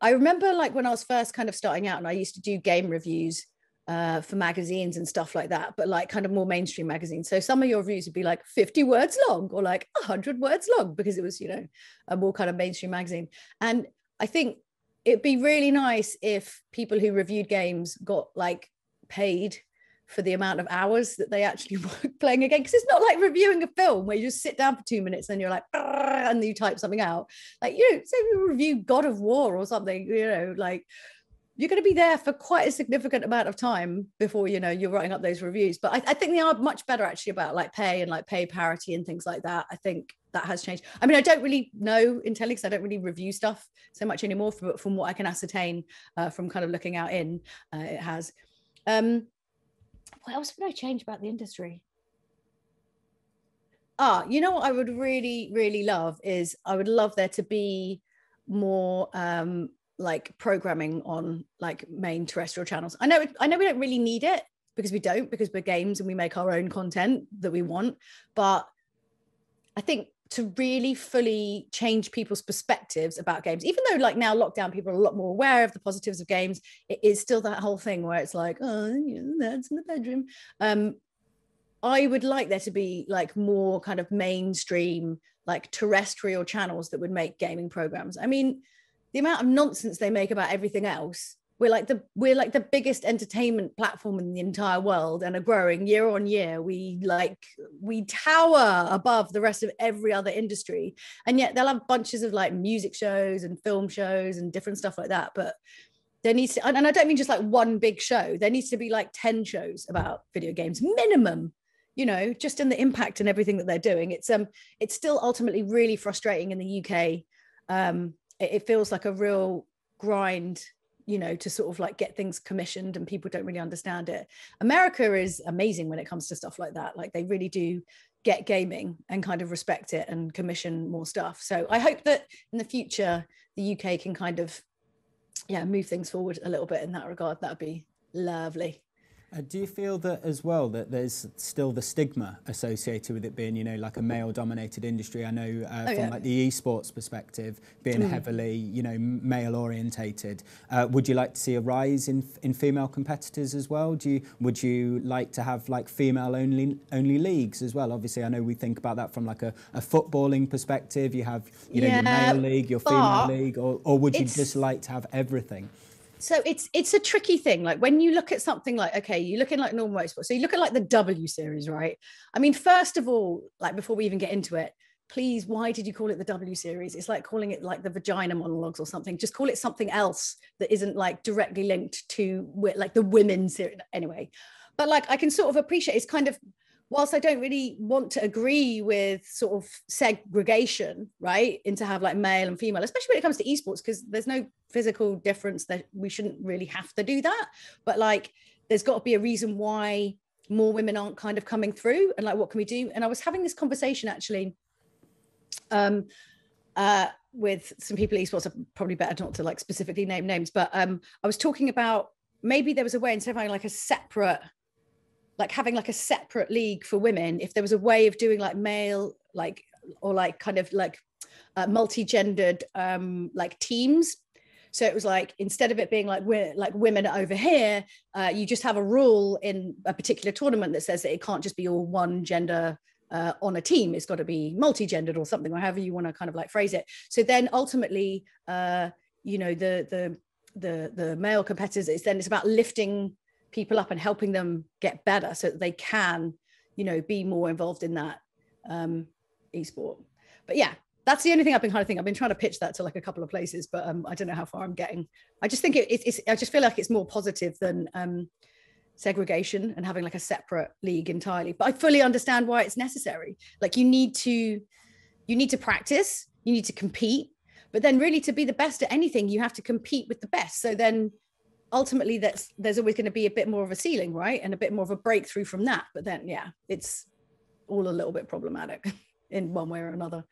I remember like when I was first kind of starting out and I used to do game reviews uh, for magazines and stuff like that, but like kind of more mainstream magazines. So some of your reviews would be like 50 words long or like 100 words long because it was, you know, a more kind of mainstream magazine. And I think it'd be really nice if people who reviewed games got like paid for the amount of hours that they actually work playing a game because it's not like reviewing a film where you just sit down for two minutes and you're like and you type something out. Like you know say you review god of war or something you know like you're going to be there for quite a significant amount of time before you know you're writing up those reviews. But I, I, think they are much better actually about like pay and like pay parity and things like that. I think that has changed. I mean i don't really know intelli because i don't really review stuff so much anymore but from what i can ascertain uh, from kind of looking out in uh, it has. Um what else would i change about the industry ah you know what i would really really love is i would love there to be more um like programming on like main terrestrial channels. I know I know we don't really need it because we don't because we're games and we make our own content that we want, but I think to really fully change people's perspectives about games, even though like now lockdown people are a lot more aware of the positives of games, it is still that whole thing where it's like, oh, that's in the bedroom. Um, I would like there to be like more kind of mainstream, like terrestrial channels that would make gaming programs. I mean, the amount of nonsense they make about everything else we're like the we're like the biggest entertainment platform in the entire world and are growing year on year. We like we tower above the rest of every other industry. And yet they'll have bunches of like music shows and film shows and different stuff like that but there needs to and i don't mean just like one big show. There needs to be like 10 shows about video games minimum you know just in the impact and everything that they're doing. It's um it's still ultimately really frustrating in the uk um it, it feels like a real grind you know to sort of like get things commissioned and people don't really understand it. America is amazing when it comes to stuff like that. Like they really do get gaming and kind of respect it and commission more stuff. So i hope that in the future the uk can kind of yeah move things forward a little bit in that regard. That would be lovely uh, do you feel that as well that there's still the stigma associated with it being, you know, like a male-dominated industry? I know uh, oh, from yeah. like the esports perspective, being mm. heavily, you know, male-orientated. Uh, would you like to see a rise in in female competitors as well? Do you would you like to have like female-only only leagues as well? Obviously, I know we think about that from like a, a footballing perspective. You have, you know, your male league, your female league, or, or would you just like to have everything? So it's it's a tricky thing like when you look at something like okay you look in like normal motorsport so you look at like the w series right? I mean first of all like before we even get into it please why did you call it the w series? It's like calling it like the vagina monologues or something. Just call it something else that isn't like directly linked to like the women series. Anyway but like i can sort of appreciate it's kind of whilst I don't really want to agree with sort of segregation, right, into have like male and female, especially when it comes to esports, because there's no physical difference that we shouldn't really have to do that. But like, there's got to be a reason why more women aren't kind of coming through, and like, what can we do? And I was having this conversation actually. Um, uh, with some people at esports, are probably better not to like specifically name names, but um, I was talking about maybe there was a way instead of having like a separate like having like a separate league for women if there was a way of doing like male like or like kind of like uh, multi-gendered um like teams. So it was like instead of it being like we're like women over here uh, you just have a rule in a particular tournament that says that it can't just be all one gender uh, on a team. It's got to be multi-gendered or something or however you want to kind of like phrase it. So then ultimately uh, you know the the the the male competitors is then it's about lifting people up and helping them get better so that they can you know be more involved in that um esport but yeah that's the only thing I've been kind of thinking. I've been trying to pitch that to like a couple of places, but um, I don't know how far I'm getting. I just think it, it's. I just feel like it's more positive than um, segregation and having like a separate league entirely. But I fully understand why it's necessary. Like you need to, you need to practice. You need to compete. But then, really, to be the best at anything, you have to compete with the best. So then, ultimately that's there's always going to be a bit more of a ceiling right and a bit more of a breakthrough from that but then yeah it's all a little bit problematic in one way or another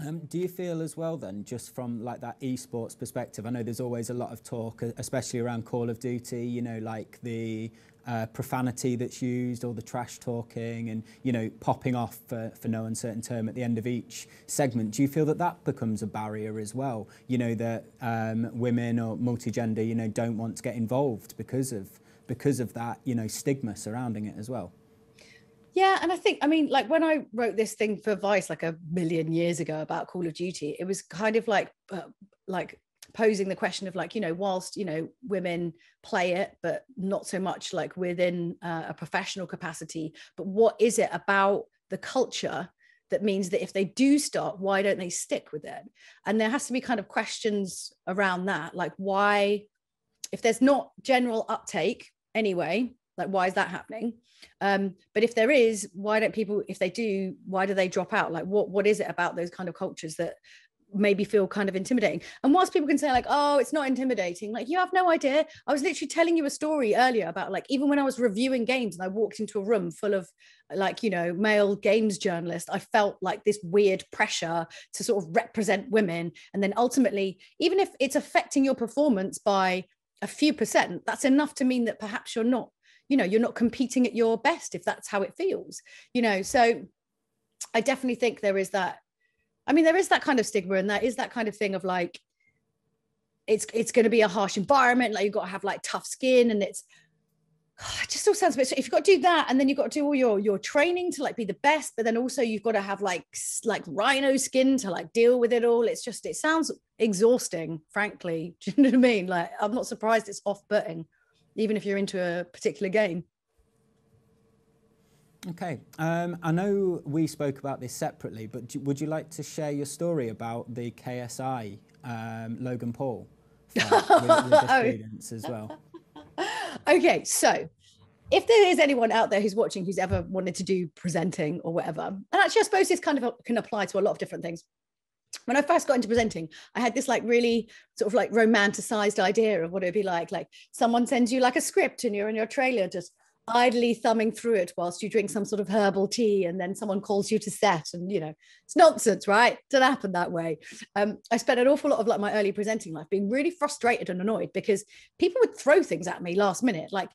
um, do you feel as well then, just from like that esports perspective? I know there's always a lot of talk, especially around Call of Duty. You know, like the uh, profanity that's used, or the trash talking, and you know, popping off for, for no uncertain term at the end of each segment. Do you feel that that becomes a barrier as well? You know, that um, women or multi-gender, you know, don't want to get involved because of because of that, you know, stigma surrounding it as well. Yeah, and I think I mean, like when I wrote this thing for Vice like a million years ago about Call of Duty, it was kind of like uh, like posing the question of like you know whilst you know women play it but not so much like within uh, a professional capacity but what is it about the culture that means that if they do start why don't they stick with it? And there has to be kind of questions around that like why if there's not general uptake anyway like why is that happening? Um but if there is why don't people if they do why do they drop out? Like what what is it about those kind of cultures that maybe feel kind of intimidating. And whilst people can say like, oh, it's not intimidating, like you have no idea. I was literally telling you a story earlier about like even when I was reviewing games and I walked into a room full of like you know male games journalists, I felt like this weird pressure to sort of represent women. And then ultimately, even if it's affecting your performance by a few percent, that's enough to mean that perhaps you're not, you know, you're not competing at your best if that's how it feels, you know. So I definitely think there is that I mean, there is that kind of stigma, and there is that kind of thing of like, it's it's going to be a harsh environment. Like you've got to have like tough skin, and it's it just all sounds a bit. So if you've got to do that, and then you've got to do all your your training to like be the best, but then also you've got to have like like rhino skin to like deal with it all. It's just it sounds exhausting, frankly. Do you know what I mean? Like I'm not surprised it's off putting, even if you're into a particular game. Okay, um, I know we spoke about this separately, but do, would you like to share your story about the KSI um, Logan Paul with, with the oh. students as well? okay, so if there is anyone out there who's watching who's ever wanted to do presenting or whatever, and actually, I suppose this kind of can apply to a lot of different things. When I first got into presenting, I had this like really sort of like romanticized idea of what it'd be like. Like someone sends you like a script and you're in your trailer just idly thumbing through it whilst you drink some sort of herbal tea and then someone calls you to set and you know it's nonsense right? It doesn't happen that way. Um, i spent an awful lot of like my early presenting life being really frustrated and annoyed because people would throw things at me last minute like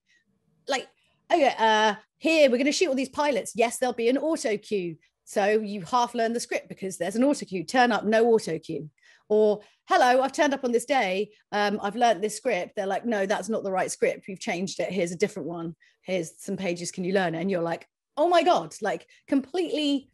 like okay uh here we're going to shoot all these pilots. Yes there'll be an auto cue so you half learn the script because there's an auto cue turn up no auto cue or hello i've turned up on this day. Um, i've learned this script. They're like no that's not the right script. We've changed it. Here's a different one here's some pages can you learn? It and you're like oh my god like completely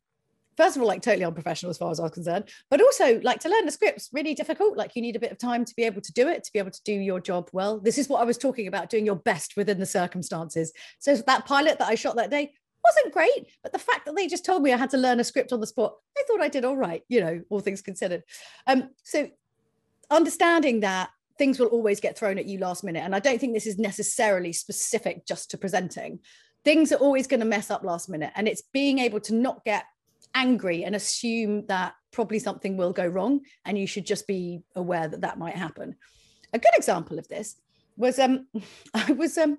first of all like totally unprofessional as far as i was concerned but also like to learn the scripts really difficult. Like you need a bit of time to be able to do it to be able to do your job well. This is what i was talking about doing your best within the circumstances. So that pilot that i shot that day wasn't great but the fact that they just told me i had to learn a script on the spot i thought i did all right you know all things considered. Um so understanding that things will always get thrown at you last minute. And I don't think this is necessarily specific just to presenting. Things are always going to mess up last minute. And it's being able to not get angry and assume that probably something will go wrong. And you should just be aware that that might happen. A good example of this was um, I was um,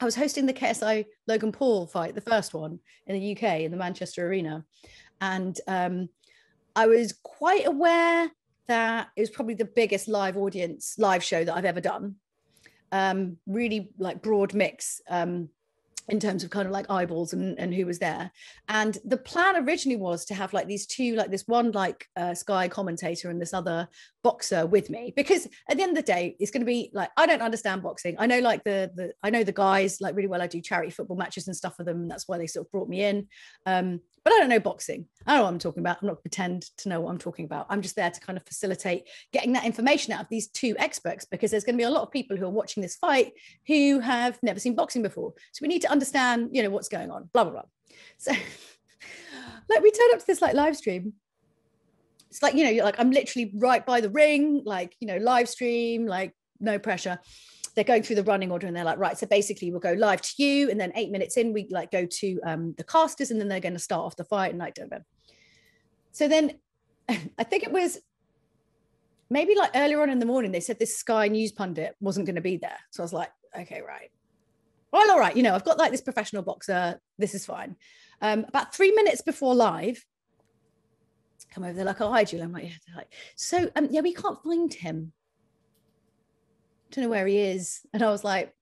I was hosting the KSI Logan Paul fight, the first one in the UK in the Manchester Arena, and um, I was quite aware that it was probably the biggest live audience live show that I've ever done. Um, really like broad mix um, in terms of kind of like eyeballs and, and who was there. And the plan originally was to have like these two, like this one like uh, Sky commentator and this other boxer with me, because at the end of the day, it's going to be like I don't understand boxing. I know like the the I know the guys like really well. I do charity football matches and stuff for them, and that's why they sort of brought me in. Um, but I don't know boxing. I don't know what I'm talking about. I'm not pretend to know what I'm talking about. I'm just there to kind of facilitate getting that information out of these two experts because there's going to be a lot of people who are watching this fight who have never seen boxing before. So we need to understand, you know, what's going on, blah, blah, blah. So like we turn up to this like live stream. It's like, you know, you're like, I'm literally right by the ring, like, you know, live stream, like no pressure they're going through the running order and they're like, right, so basically we'll go live to you. And then eight minutes in, we like go to um, the casters and then they're going to start off the fight and like, don't know. So then I think it was maybe like earlier on in the morning, they said this Sky News pundit wasn't going to be there. So I was like, okay, right. Well, all right, you know, I've got like this professional boxer. This is fine. Um, about three minutes before live, come over, they're like, oh, hi, Julie. I'm like, yeah. Like, so, um, yeah, we can't find him don't know where he is. And I was like,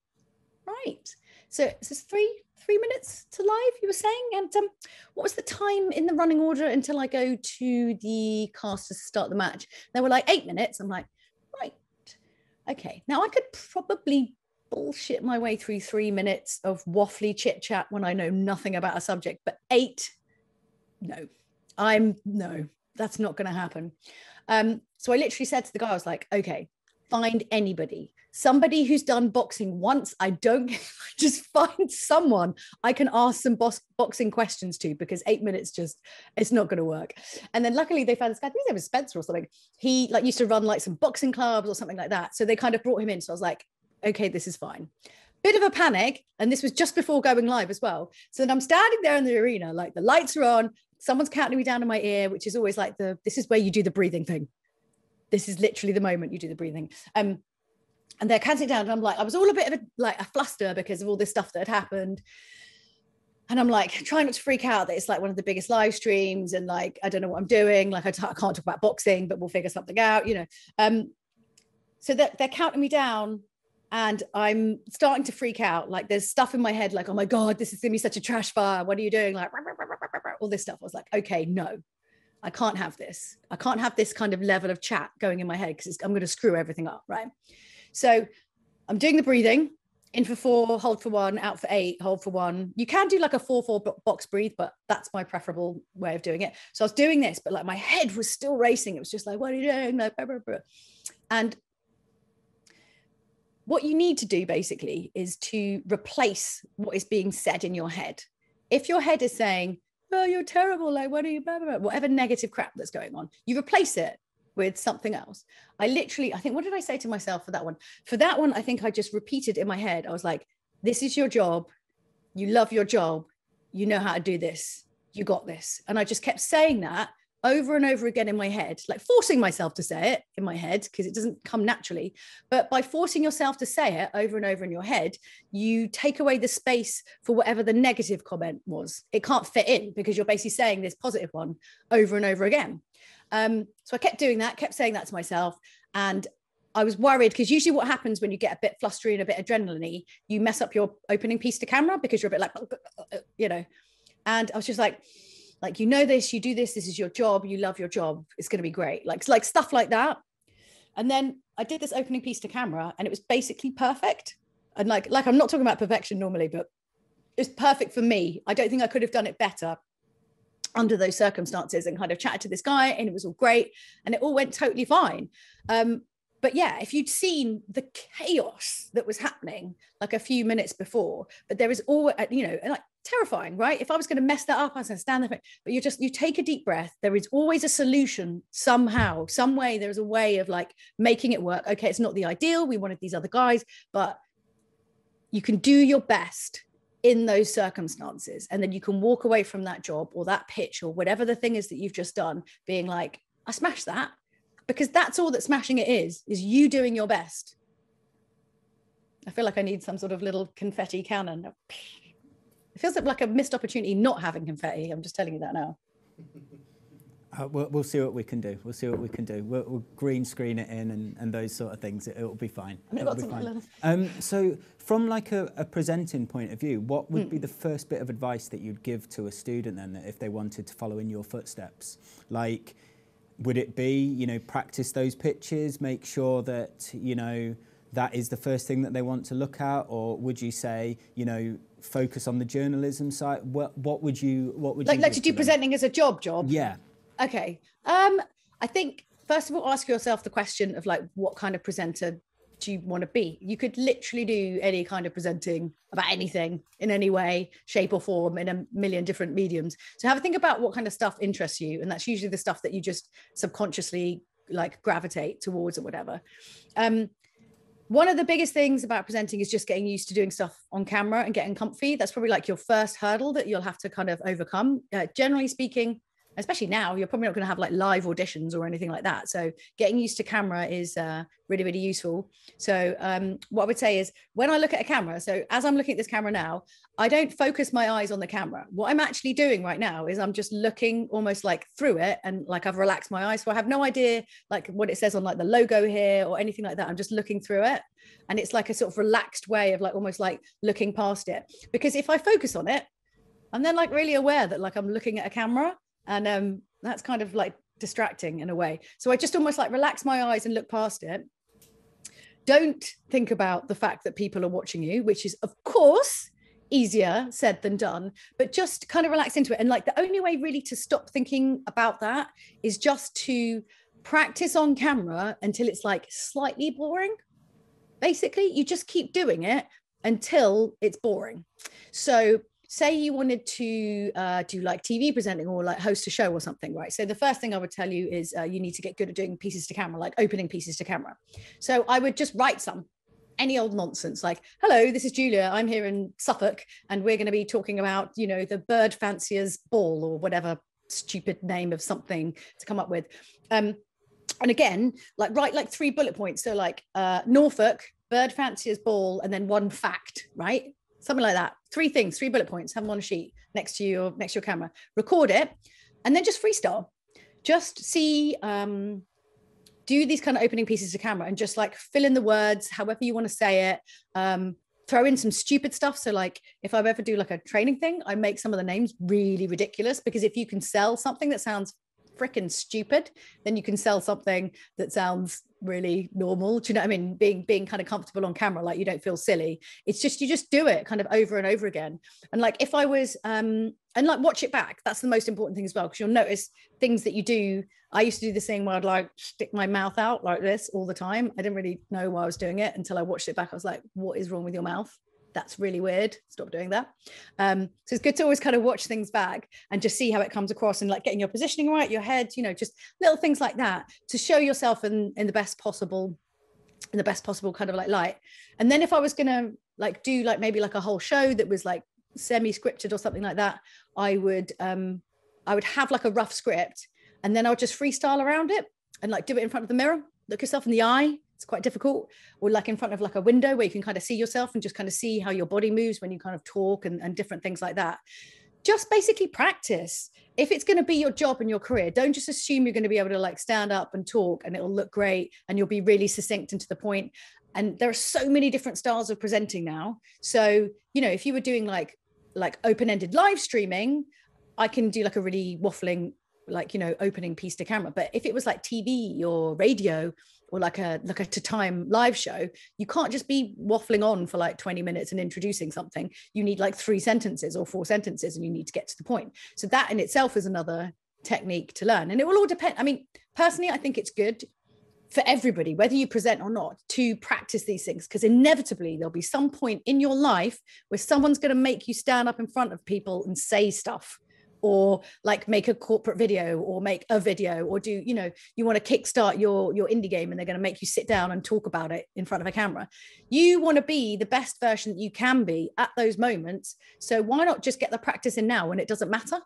right. So it's so three three minutes to live, you were saying? And um, what was the time in the running order until I go to the casters to start the match? They were like eight minutes. I'm like, right. Okay. Now I could probably bullshit my way through three minutes of waffly chit chat when I know nothing about a subject. But eight, no, I'm no, that's not going to happen. Um, so I literally said to the guy, I was like, okay, find anybody, somebody who's done boxing once. I don't just find someone I can ask some boss, boxing questions to because eight minutes just it's not going to work. And then luckily they found this guy. I think his name was Spencer or something. He like used to run like some boxing clubs or something like that. So they kind of brought him in. So I was like, okay, this is fine. Bit of a panic, and this was just before going live as well. So then I'm standing there in the arena, like the lights are on, someone's counting me down in my ear, which is always like the this is where you do the breathing thing. This is literally the moment you do the breathing. Um, and they're counting down, and I'm like, I was all a bit of a like a fluster because of all this stuff that had happened. And I'm like trying not to freak out that it's like one of the biggest live streams, and like I don't know what I'm doing. Like I t- I can't talk about boxing, but we'll figure something out, you know. Um, so that they're counting me down and I'm starting to freak out. Like there's stuff in my head, like, oh my God, this is gonna be such a trash fire. What are you doing? Like all this stuff. I was like, okay, no, I can't have this. I can't have this kind of level of chat going in my head because I'm gonna screw everything up, right? So I'm doing the breathing. In for four, hold for one, out for eight, hold for one. You can do like a four, four box breathe, but that's my preferable way of doing it. So I was doing this, but like my head was still racing. It was just like, what are you doing? Like, blah, blah, blah. And what you need to do basically is to replace what is being said in your head. If your head is saying, oh, you're terrible, like, what are you, blah, blah, blah, whatever negative crap that's going on, you replace it with something else. I literally, I think, what did I say to myself for that one? For that one, I think I just repeated in my head, I was like, this is your job. You love your job. You know how to do this. You got this. And I just kept saying that over and over again in my head, like forcing myself to say it in my head because it doesn't come naturally. But by forcing yourself to say it over and over in your head, you take away the space for whatever the negative comment was. It can't fit in because you're basically saying this positive one over and over again. Um, so I kept doing that, kept saying that to myself. And I was worried because usually what happens when you get a bit flustery and a bit adrenaline, you mess up your opening piece to camera because you're a bit like, you know. And I was just like, like you know this you do this this is your job you love your job it's going to be great. Like like stuff like that. And then i did this opening piece to camera and it was basically perfect. And like like i'm not talking about perfection normally but it's perfect for me. I don't think i could have done it better under those circumstances and kind of chatted to this guy and it was all great and it all went totally fine. Um, but yeah if you'd seen the chaos that was happening like a few minutes before but there is all uh, you know like terrifying, right? If I was going to mess that up, I was going to stand there. But you just you take a deep breath. There is always a solution somehow, some way. There is a way of like making it work. Okay, it's not the ideal. We wanted these other guys, but you can do your best in those circumstances, and then you can walk away from that job or that pitch or whatever the thing is that you've just done, being like, I smashed that, because that's all that smashing it is. Is you doing your best. I feel like I need some sort of little confetti cannon. It feels like a missed opportunity not having confetti. I'm just telling you that now. Uh, we'll, we'll, see what we can do. We'll see what we can do. We'll, we'll green screen it in and, and those sort of things. It, will be fine. It'll be fine. Um, so, from like a, a, presenting point of view, what would mm. be the first bit of advice that you'd give to a student then, if they wanted to follow in your footsteps? Like, would it be you know practice those pitches, make sure that you know that is the first thing that they want to look at, or would you say you know focus on the journalism side? What what would you what would like you like to do presenting as a job job? Yeah. Okay. Um, I think first of all, ask yourself the question of like, what kind of presenter do you want to be? You could literally do any kind of presenting about anything in any way, shape, or form in a million different mediums. So have a think about what kind of stuff interests you, and that's usually the stuff that you just subconsciously like gravitate towards or whatever. Um, one of the biggest things about presenting is just getting used to doing stuff on camera and getting comfy. That's probably like your first hurdle that you'll have to kind of overcome. Uh, generally speaking, especially now you're probably not going to have like live auditions or anything like that. So getting used to camera is uh, really really useful. So um, what i would say is when i look at a camera so as i'm looking at this camera now i don't focus my eyes on the camera. What i'm actually doing right now is i'm just looking almost like through it and like i've relaxed my eyes. So i have no idea like what it says on like the logo here or anything like that. I'm just looking through it. And it's like a sort of relaxed way of like almost like looking past it. Because if i focus on it I'm then like really aware that like I'm looking at a camera and um, that's kind of like distracting in a way so i just almost like relax my eyes and look past it don't think about the fact that people are watching you, which is, of course, easier said than done, but just kind of relax into it. And like the only way really to stop thinking about that is just to practice on camera until it's like slightly boring. Basically, you just keep doing it until it's boring. So say you wanted to uh, do like TV presenting or like host a show or something, right? So the first thing I would tell you is uh, you need to get good at doing pieces to camera, like opening pieces to camera. So I would just write some, any old nonsense, like, hello, this is Julia. I'm here in Suffolk and we're going to be talking about, you know, the bird fanciers ball or whatever stupid name of something to come up with. Um, and again, like write like three bullet points. So like uh, Norfolk, bird fanciers ball, and then one fact, right? Something like that. Three things, three bullet points, have them on a sheet next to your next to your camera. Record it, and then just freestyle. Just see, um, do these kind of opening pieces to camera, and just like fill in the words however you want to say it. Um, throw in some stupid stuff. So like if I ever do like a training thing, I make some of the names really ridiculous because if you can sell something that sounds freaking stupid, then you can sell something that sounds really normal. Do you know what I mean? Being being kind of comfortable on camera, like you don't feel silly. It's just you just do it kind of over and over again. And like if I was um and like watch it back, that's the most important thing as well, because you'll notice things that you do. I used to do this thing where I'd like stick my mouth out like this all the time. I didn't really know why I was doing it until I watched it back. I was like, what is wrong with your mouth? That's really weird. Stop doing that. Um, so it's good to always kind of watch things back and just see how it comes across and like getting your positioning right, your head, you know, just little things like that to show yourself in in the best possible, in the best possible kind of like light. And then if I was gonna like do like maybe like a whole show that was like semi-scripted or something like that, I would um I would have like a rough script and then I would just freestyle around it and like do it in front of the mirror, look yourself in the eye it's quite difficult or like in front of like a window where you can kind of see yourself and just kind of see how your body moves when you kind of talk and, and different things like that. Just basically practice. If it's going to be your job and your career don't just assume you're going to be able to like stand up and talk and it'll look great and you'll be really succinct and to the point. And there are so many different styles of presenting now. So you know if you were doing like like open-ended live streaming i can do like a really waffling like you know opening piece to camera. But if it was like tv or radio or like a like a to time live show you can't just be waffling on for like 20 minutes and introducing something. You need like three sentences or four sentences and you need to get to the point. So that in itself is another technique to learn. And it will all depend i mean personally i think it's good for everybody whether you present or not to practice these things because inevitably there'll be some point in your life where someone's going to make you stand up in front of people and say stuff or like make a corporate video or make a video or do you know you want to kickstart your your indie game and they're going to make you sit down and talk about it in front of a camera. You want to be the best version that you can be at those moments. So why not just get the practice in now when it doesn't matter?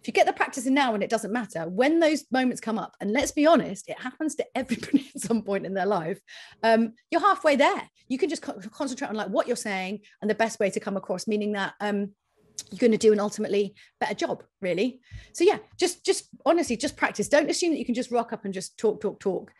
If you get the practice in now and it doesn't matter when those moments come up and let's be honest it happens to everybody at some point in their life um, you're halfway there. You can just co- concentrate on like what you're saying and the best way to come across meaning that um, you're going to do an ultimately better job really. So yeah just just honestly just practice. Don't assume that you can just rock up and just talk talk talk.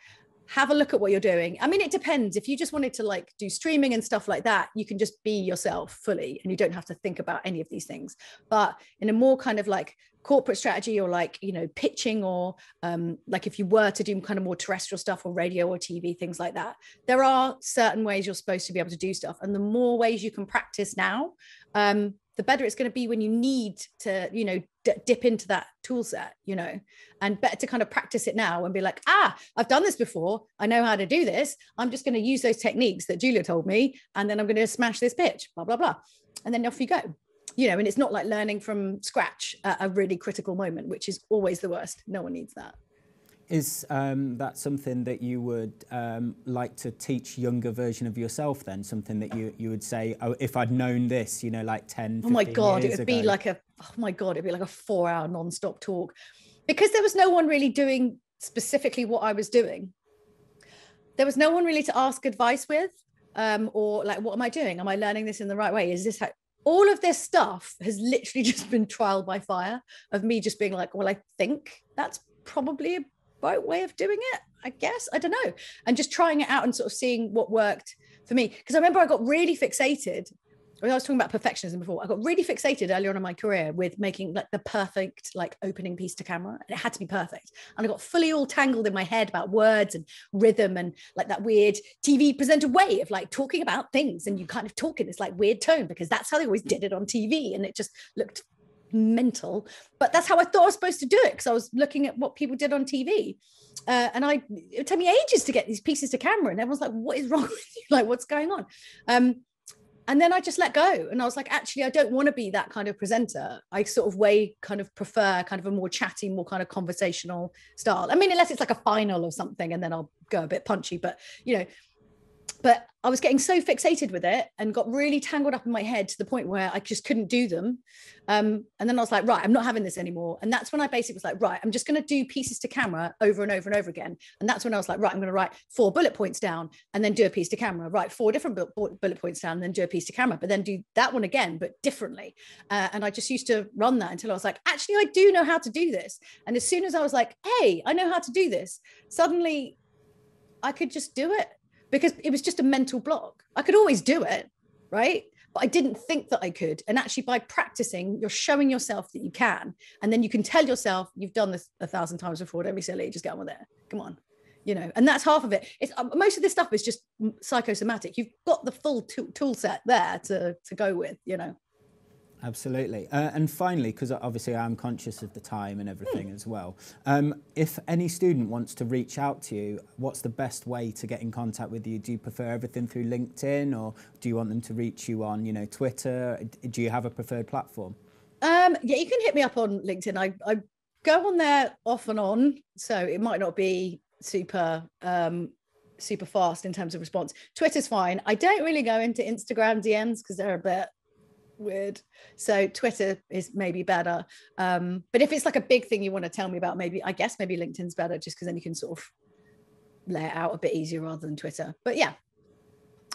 Have a look at what you're doing. I mean it depends. If you just wanted to like do streaming and stuff like that you can just be yourself fully and you don't have to think about any of these things. But in a more kind of like corporate strategy or like you know pitching or um, like if you were to do kind of more terrestrial stuff or radio or tv things like that there are certain ways you're supposed to be able to do stuff. And the more ways you can practice now um, the better it's going to be when you need to you know d- dip into that tool set you know and better to kind of practice it now and be like ah i've done this before. I know how to do this. I'm just going to use those techniques that julia told me and then i'm going to smash this pitch blah blah blah. And then off you go. You know and it's not like learning from scratch at a really critical moment which is always the worst. No one needs that is um, that something that you would um, like to teach younger version of yourself then? Something that you, you would say, oh, if I'd known this, you know, like 10, Oh my God, it would ago. be like a, oh my God, it'd be like a four hour non-stop talk because there was no one really doing specifically what I was doing. There was no one really to ask advice with um, or like, what am I doing? Am I learning this in the right way? Is this how, all of this stuff has literally just been trial by fire of me just being like, well, I think that's probably a right way of doing it i guess i don't know and just trying it out and sort of seeing what worked for me because i remember i got really fixated I was talking about perfectionism before. I got really fixated earlier on in my career with making like the perfect like opening piece to camera. And it had to be perfect. And I got fully all tangled in my head about words and rhythm and like that weird TV presenter way of like talking about things. And you kind of talk in this like weird tone because that's how they always did it on TV. And it just looked mental. But that's how I thought I was supposed to do it because I was looking at what people did on TV. Uh, and I it took me ages to get these pieces to camera, and everyone's like, "What is wrong with you? Like, what's going on?" Um, and then I just let go, and I was like, "Actually, I don't want to be that kind of presenter. I sort of way kind of prefer kind of a more chatty, more kind of conversational style. I mean, unless it's like a final or something, and then I'll go a bit punchy. But you know, but I was getting so fixated with it and got really tangled up in my head to the point where I just couldn't do them. Um, and then I was like, right, I'm not having this anymore. And that's when I basically was like, right, I'm just going to do pieces to camera over and over and over again. And that's when I was like, right, I'm going to write four bullet points down and then do a piece to camera, write four different bullet points down, and then do a piece to camera, but then do that one again, but differently. Uh, and I just used to run that until I was like, actually, I do know how to do this. And as soon as I was like, hey, I know how to do this, suddenly I could just do it because it was just a mental block. I could always do it, right? But I didn't think that I could. And actually, by practicing, you're showing yourself that you can. And then you can tell yourself, you've done this a thousand times before. Don't be silly. Just get on with it. Come on. You know, and that's half of it. It's um, most of this stuff is just psychosomatic. You've got the full tool set there to to go with. You know. Absolutely. Uh, and finally, because obviously I'm conscious of the time and everything as well, um, if any student wants to reach out to you, what's the best way to get in contact with you? Do you prefer everything through LinkedIn or do you want them to reach you on, you know, Twitter? Do you have a preferred platform? Um, yeah, you can hit me up on LinkedIn. I, I go on there off and on, so it might not be super um, super fast in terms of response. Twitter's fine. I don't really go into Instagram DMs because they're a bit weird. So Twitter is maybe better. Um, but if it's like a big thing you want to tell me about, maybe I guess maybe LinkedIn's better just because then you can sort of lay it out a bit easier rather than Twitter. But yeah,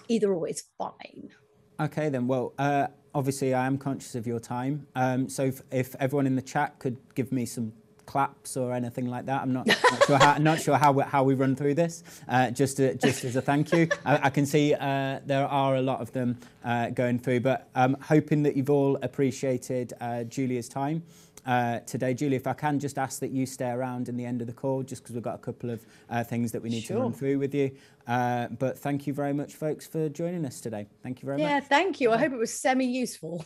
either or is fine. Okay, then. Well, uh, obviously, I am conscious of your time. Um, so if, if everyone in the chat could give me some claps or anything like that. I'm not, not sure how not sure how we, how we run through this. Uh, just to, just as a thank you, I, I can see uh, there are a lot of them uh, going through, but I'm hoping that you've all appreciated uh, Julia's time. Uh, today, Julie, if I can just ask that you stay around in the end of the call, just because we've got a couple of uh, things that we need sure. to run through with you. Uh, but thank you very much, folks, for joining us today. Thank you very yeah, much. Yeah, thank you. I hope it was semi useful.